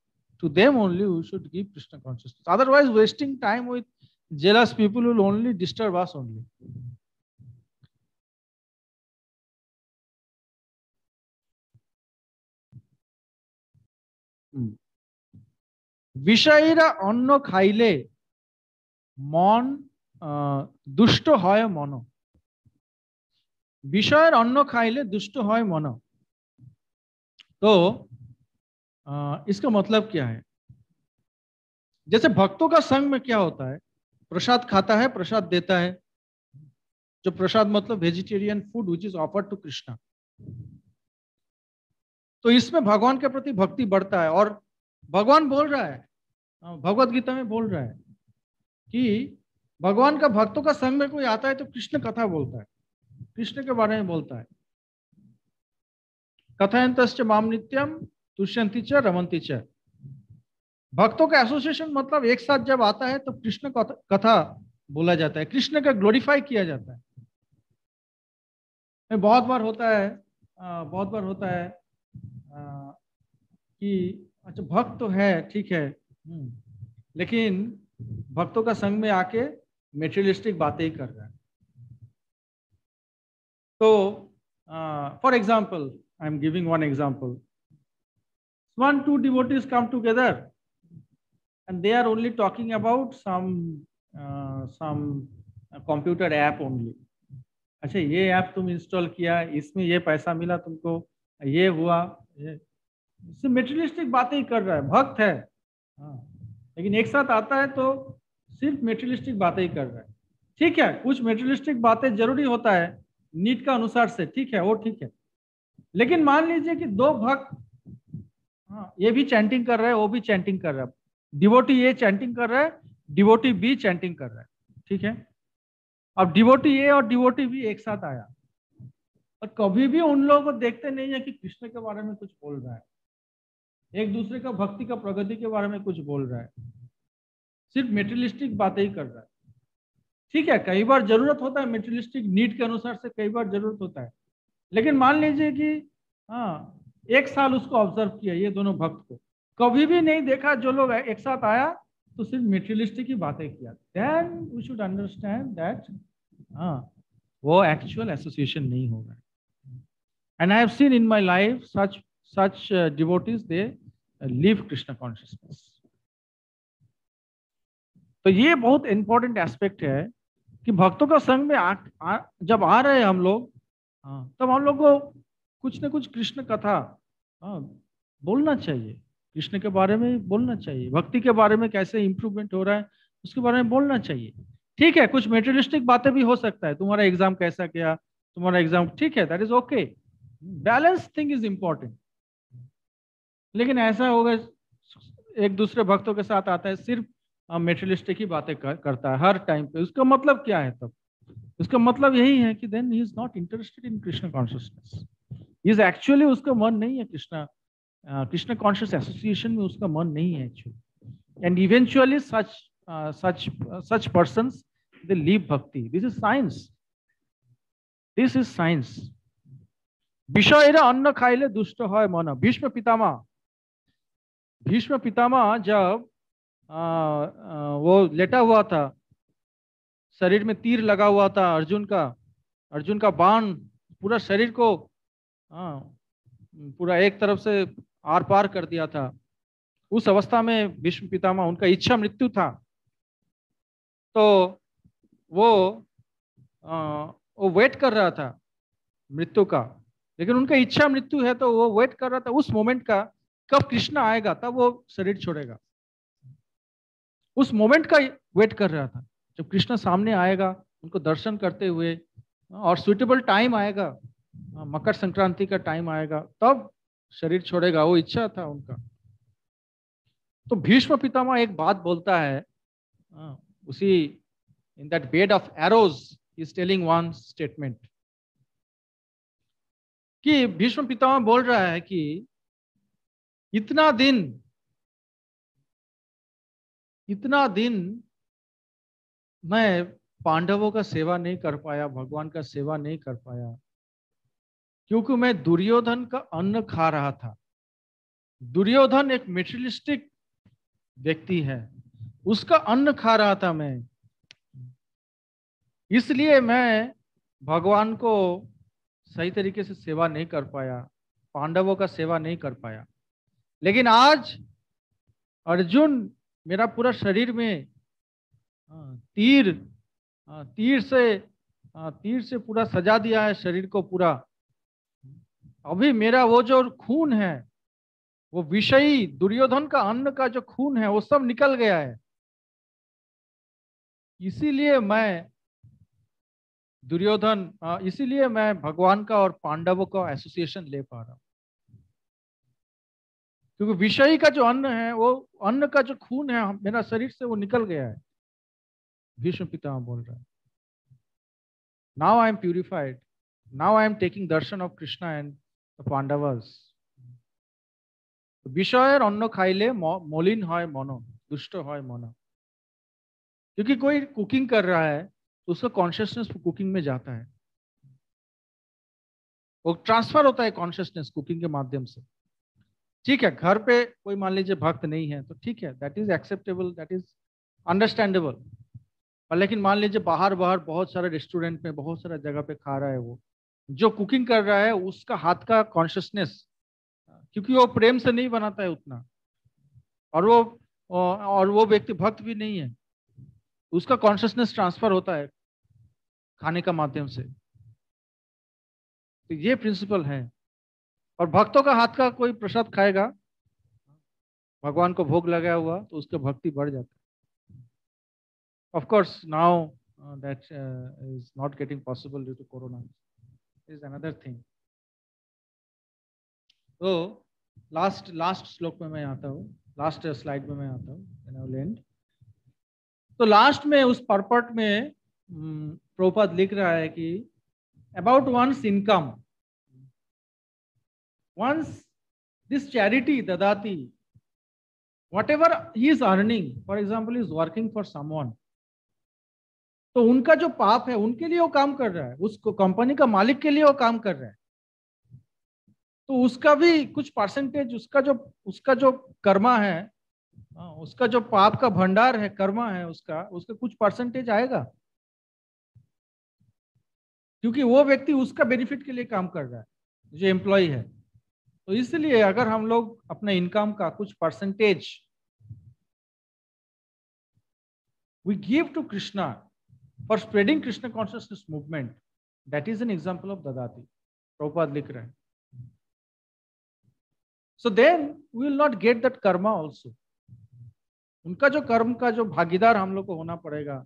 to them only we should give krishna consciousness. Otherwise wasting time with jealous people will only disturb বিষয়ীরা অন্ন খাইলে মন দুষ্ট হয় মন বিষয়ের অন্ন খাইলে दुष्ट হয় मन तो आ, इसका मतलब क्या है जैसे भक्तों का संग में क्या होता है प्रसाद खाता है प्रसाद देता है जो प्रसाद मतलब vegetarian food which is offered to Krishna तो इसमें भगवान के प्रति भक्ति बढ़ता है और भगवान बोल रहा है भगवत गीता में बोल रहा है कि भगवान का भक्तों का संग में कोई आता है तो कृष्ण कथा बोलता है। कृष्ण के बारे में बोलता है। कथायंत माम नित्यम तुष्यंती च रमंती च। भक्तों का एसोसिएशन मतलब एक साथ जब आता है तो कृष्ण कथा बोला जाता है। कृष्ण का ग्लोरीफाई किया जाता है। बहुत बार होता है बहुत बार होता है कि अच्छा भक्त तो है, ठीक है लेकिन भक्तों का संग में आके मेटेरियलिस्टिक बातें ही कर रहा है। तो for example I am giving one example one two devotees and they are only talking about some uh, some uh, computer app only. अच्छा ये ऐप तुम इंस्टॉल किया इसमें ये पैसा मिला तुमको ये हुआ ये मेटेरियलिस्टिक बातें ही कर रहा है। भक्त है। हाँ। लेकिन एक साथ आता है तो सिर्फ़ मेटेरियलिस्टिक बातें ही कर रहा है। ठीक है, कुछ मेटेरियलिस्टिक बातें ज़रूरी होता है नीट का अनुसार से। ठीक है, वो ठीक है। लेकिन मान लीजिए कि दो भक्त हाँ ये भी चैंटिंग कर रहा है, वो भी चैंटिंग कर रहा है। डिवोटी ये चैंटिंग कर रहा है डिवोटी बी चैंटिंग कर रहा है। ठीक है? अब डिवोटी ए और डिवोटी बी एक साथ आया। और कभी भी उन लोगों को देखते नहीं है कि कृष्ण के बारे में कुछ बोल रहा है। एक दूसरे का भक्ति का प्रगति के बारे में कुछ बोल रहा है। सिर्फ़ मेटेरियलिस्टिक बातें ही कर रहा है। ठीक है, कई बार ज़रूरत होता है मेटेरियलिस्टिक नीड के अनुसार से कई बार ज़रूरत होता है। लेकिन मान लीजिए कि हाँ एक साल उसको ऑब्ज़र्व किया, ये दोनों भक्त को। कभी भी नहीं देखा, जो लोग एक साथ आया तो सिर्फ़ मेटेरियलिस्टिक ही बातें किया। Then we should understand that हाँ वो एक्चुअल एसोसिएशन नहीं हो रहा है। And I have seen in my life such such devotees they leave Krishna consciousness तो ये बहुत इंपॉर्टेंट एस्पेक्ट है कि भक्तों का संग में आ, आ, जब आ रहे हैं हम लोग हाँ, तब हम लोग को कुछ न कुछ कृष्ण कथा हाँ, बोलना चाहिए। कृष्ण के बारे में बोलना चाहिए। भक्ति के बारे में कैसे इंप्रूवमेंट हो रहा है उसके बारे में बोलना चाहिए। ठीक है कुछ मेटेरियलिस्टिक बातें भी हो सकता है। तुम्हारा एग्ज़ाम कैसा गया? तुम्हारा एग्ज़ाम ठीक है that is okay balance thing is important लेकिन ऐसा होगा एक दूसरे भक्तों के साथ आता है सिर्फ मेटेरियलिस्टिक ही बातें कर, करता है हर टाइम पे उसका मतलब क्या है तब उसका मतलब यही है कि then he is not interested in Krishna consciousness is actually उसका मन नहीं है कृष्णा कृष्ण कॉन्शियस एसोसिएशन में उसका मन नहीं है actually and eventually such such such person they leave bhakti this is science this is science বিষয়েরা अन्न खाइले दुष्ट है मन भीष्म पितामा भीष्म पितामा जब आ, आ, वो लेटा हुआ था शरीर में तीर लगा हुआ था अर्जुन का अर्जुन का बाण पूरा शरीर को आ, पूरा एक तरफ़ से आर पार कर दिया था। उस अवस्था में भीष्म पितामह उनका इच्छा मृत्यु था। तो वो आ, वो वेट कर रहा था मृत्यु का। लेकिन उनका इच्छा मृत्यु है तो वो वेट कर रहा था उस मोमेंट का कब कृष्ण आएगा, तब वो शरीर छोड़ेगा। उस मोमेंट का वेट कर रहा था, जब कृष्ण सामने आएगा, उनको दर्शन करते हुए, और सुटेबल टाइम आएगा मकर संक्रांति का टाइम आएगा, तब शरीर छोड़ेगा, वो इच्छा था उनका। तो भीष्म पितामह एक बात बोलता है उसी in that bed of arrows is telling one statement कि भीष्म पितामह बोल रहा है कि इतना दिन इतना दिन मैं पांडवों का सेवा नहीं कर पाया, भगवान का सेवा नहीं कर पाया, क्योंकि मैं दुर्योधन का अन्न खा रहा था। दुर्योधन एक मेटेरियलिस्टिक व्यक्ति है, उसका अन्न खा रहा था मैं। इसलिए मैं भगवान को सही तरीके से सेवा नहीं कर पाया, पांडवों का सेवा नहीं कर पाया। लेकिन आज अर्जुन मेरा पूरा शरीर में तीर तीर से तीर से पूरा सजा दिया है शरीर को पूरा। अभी मेरा वो जो खून है, वो विषयी दुर्योधन का अन्न का जो खून है, वो सब निकल गया है। इसीलिए मैं दुर्योधन इसीलिए मैं भगवान का और पांडवों का एसोसिएशन ले पा रहा हूँ। क्योंकि विषयी का जो अन्न है वो अन्न का जो खून है मेरा शरीर से वो निकल गया है भीष्म पिता बोल रहा है now I am purified now I am taking darshan of Krishna and Pandavas বিষয়ের অন্ন খাইলে মলিন হয় মন দুষ্ট হয় मन क्योंकि कोई कुकिंग कर रहा है तो उसका कॉन्शियसनेस कुकिंग में जाता है वो ट्रांसफर होता है कॉन्शियसनेस कुकिंग के माध्यम से ठीक है, घर पे कोई मान लीजिए भक्त नहीं है तो ठीक है that is acceptable that is understandable और लेकिन मान लीजिए बाहर बाहर बहुत सारे रेस्टोरेंट में, बहुत सारा जगह पे खा रहा है वो, जो कुकिंग कर रहा है, उसका हाथ का कॉन्शियसनेस क्योंकि वो प्रेम से नहीं बनाता है उतना। और वो और वो व्यक्ति भक्त भी नहीं है, उसका कॉन्शियसनेस ट्रांसफ़र होता है खाने का माध्यम से। तो ये प्रिंसिपल है। और भक्तों का हाथ का कोई प्रसाद खाएगा भगवान को भोग लगाया हुआ तो उसका भक्ति बढ़ जाता है। Of course now uh, is not getting possible due to corona. Is another thing. तो लास्ट लास्ट श्लोक में मैं आता हूँ लास्ट स्लाइड में मैं आता हूँ तो लास्ट में उस पर्पट में प्रोपद लिख रहा है कि about once income once this charity ददाती whatever he is earning for example is working for someone तो उनका जो पाप है उनके लिए वो काम कर रहा है। उस कंपनी का मालिक के लिए वो काम कर रहा है। तो उसका भी कुछ परसेंटेज उसका जो उसका जो कर्मा है हाँ, उसका जो पाप का भंडार है कर्मा है उसका उसका कुछ परसेंटेज आएगा? क्योंकि वो व्यक्ति उसका बेनिफिट के लिए काम कर रहा है। जो एम्प्लॉय है। तो इसलिए अगर हम लोग अपने इनकम का कुछ percentage we give to Krishna for spreading Krishna consciousness movement that is an example of ददाती Prabhupada लिख रहे हैं so then will not get that karma also उनका जो कर्म का जो भागीदार हम लोग को होना पड़ेगा,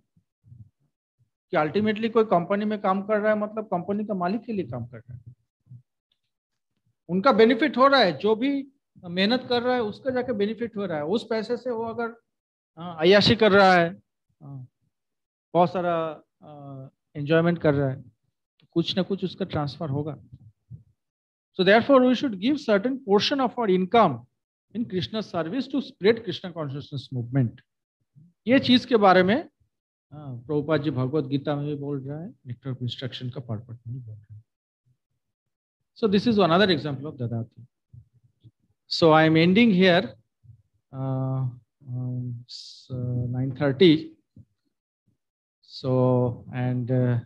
कि अल्टीमेटली कोई कंपनी में काम कर रहा है मतलब कंपनी का मालिक के लिए काम कर रहा है। उनका बेनिफिट हो रहा है, जो भी मेहनत कर रहा है, उसका जाके बेनिफिट हो रहा है। उस पैसे से वो अगर अयाशी कर रहा है बहुत सारा एंजॉयमेंट कर रहा है तो कुछ ना कुछ उसका ट्रांसफ़र होगा। So therefore we should give certain portion of our income in Krishna service to spread Krishna consciousness movement ये चीज़ के बारे में प्रभुपाद जी भगवत गीता में भी बोल रहा है ऑफ़ इंस्ट्रक्शन का पार्ट में भी बोल रहा है। So this is another example of Dadati. So I am ending here. Uh, um, so 9:30. So and uh,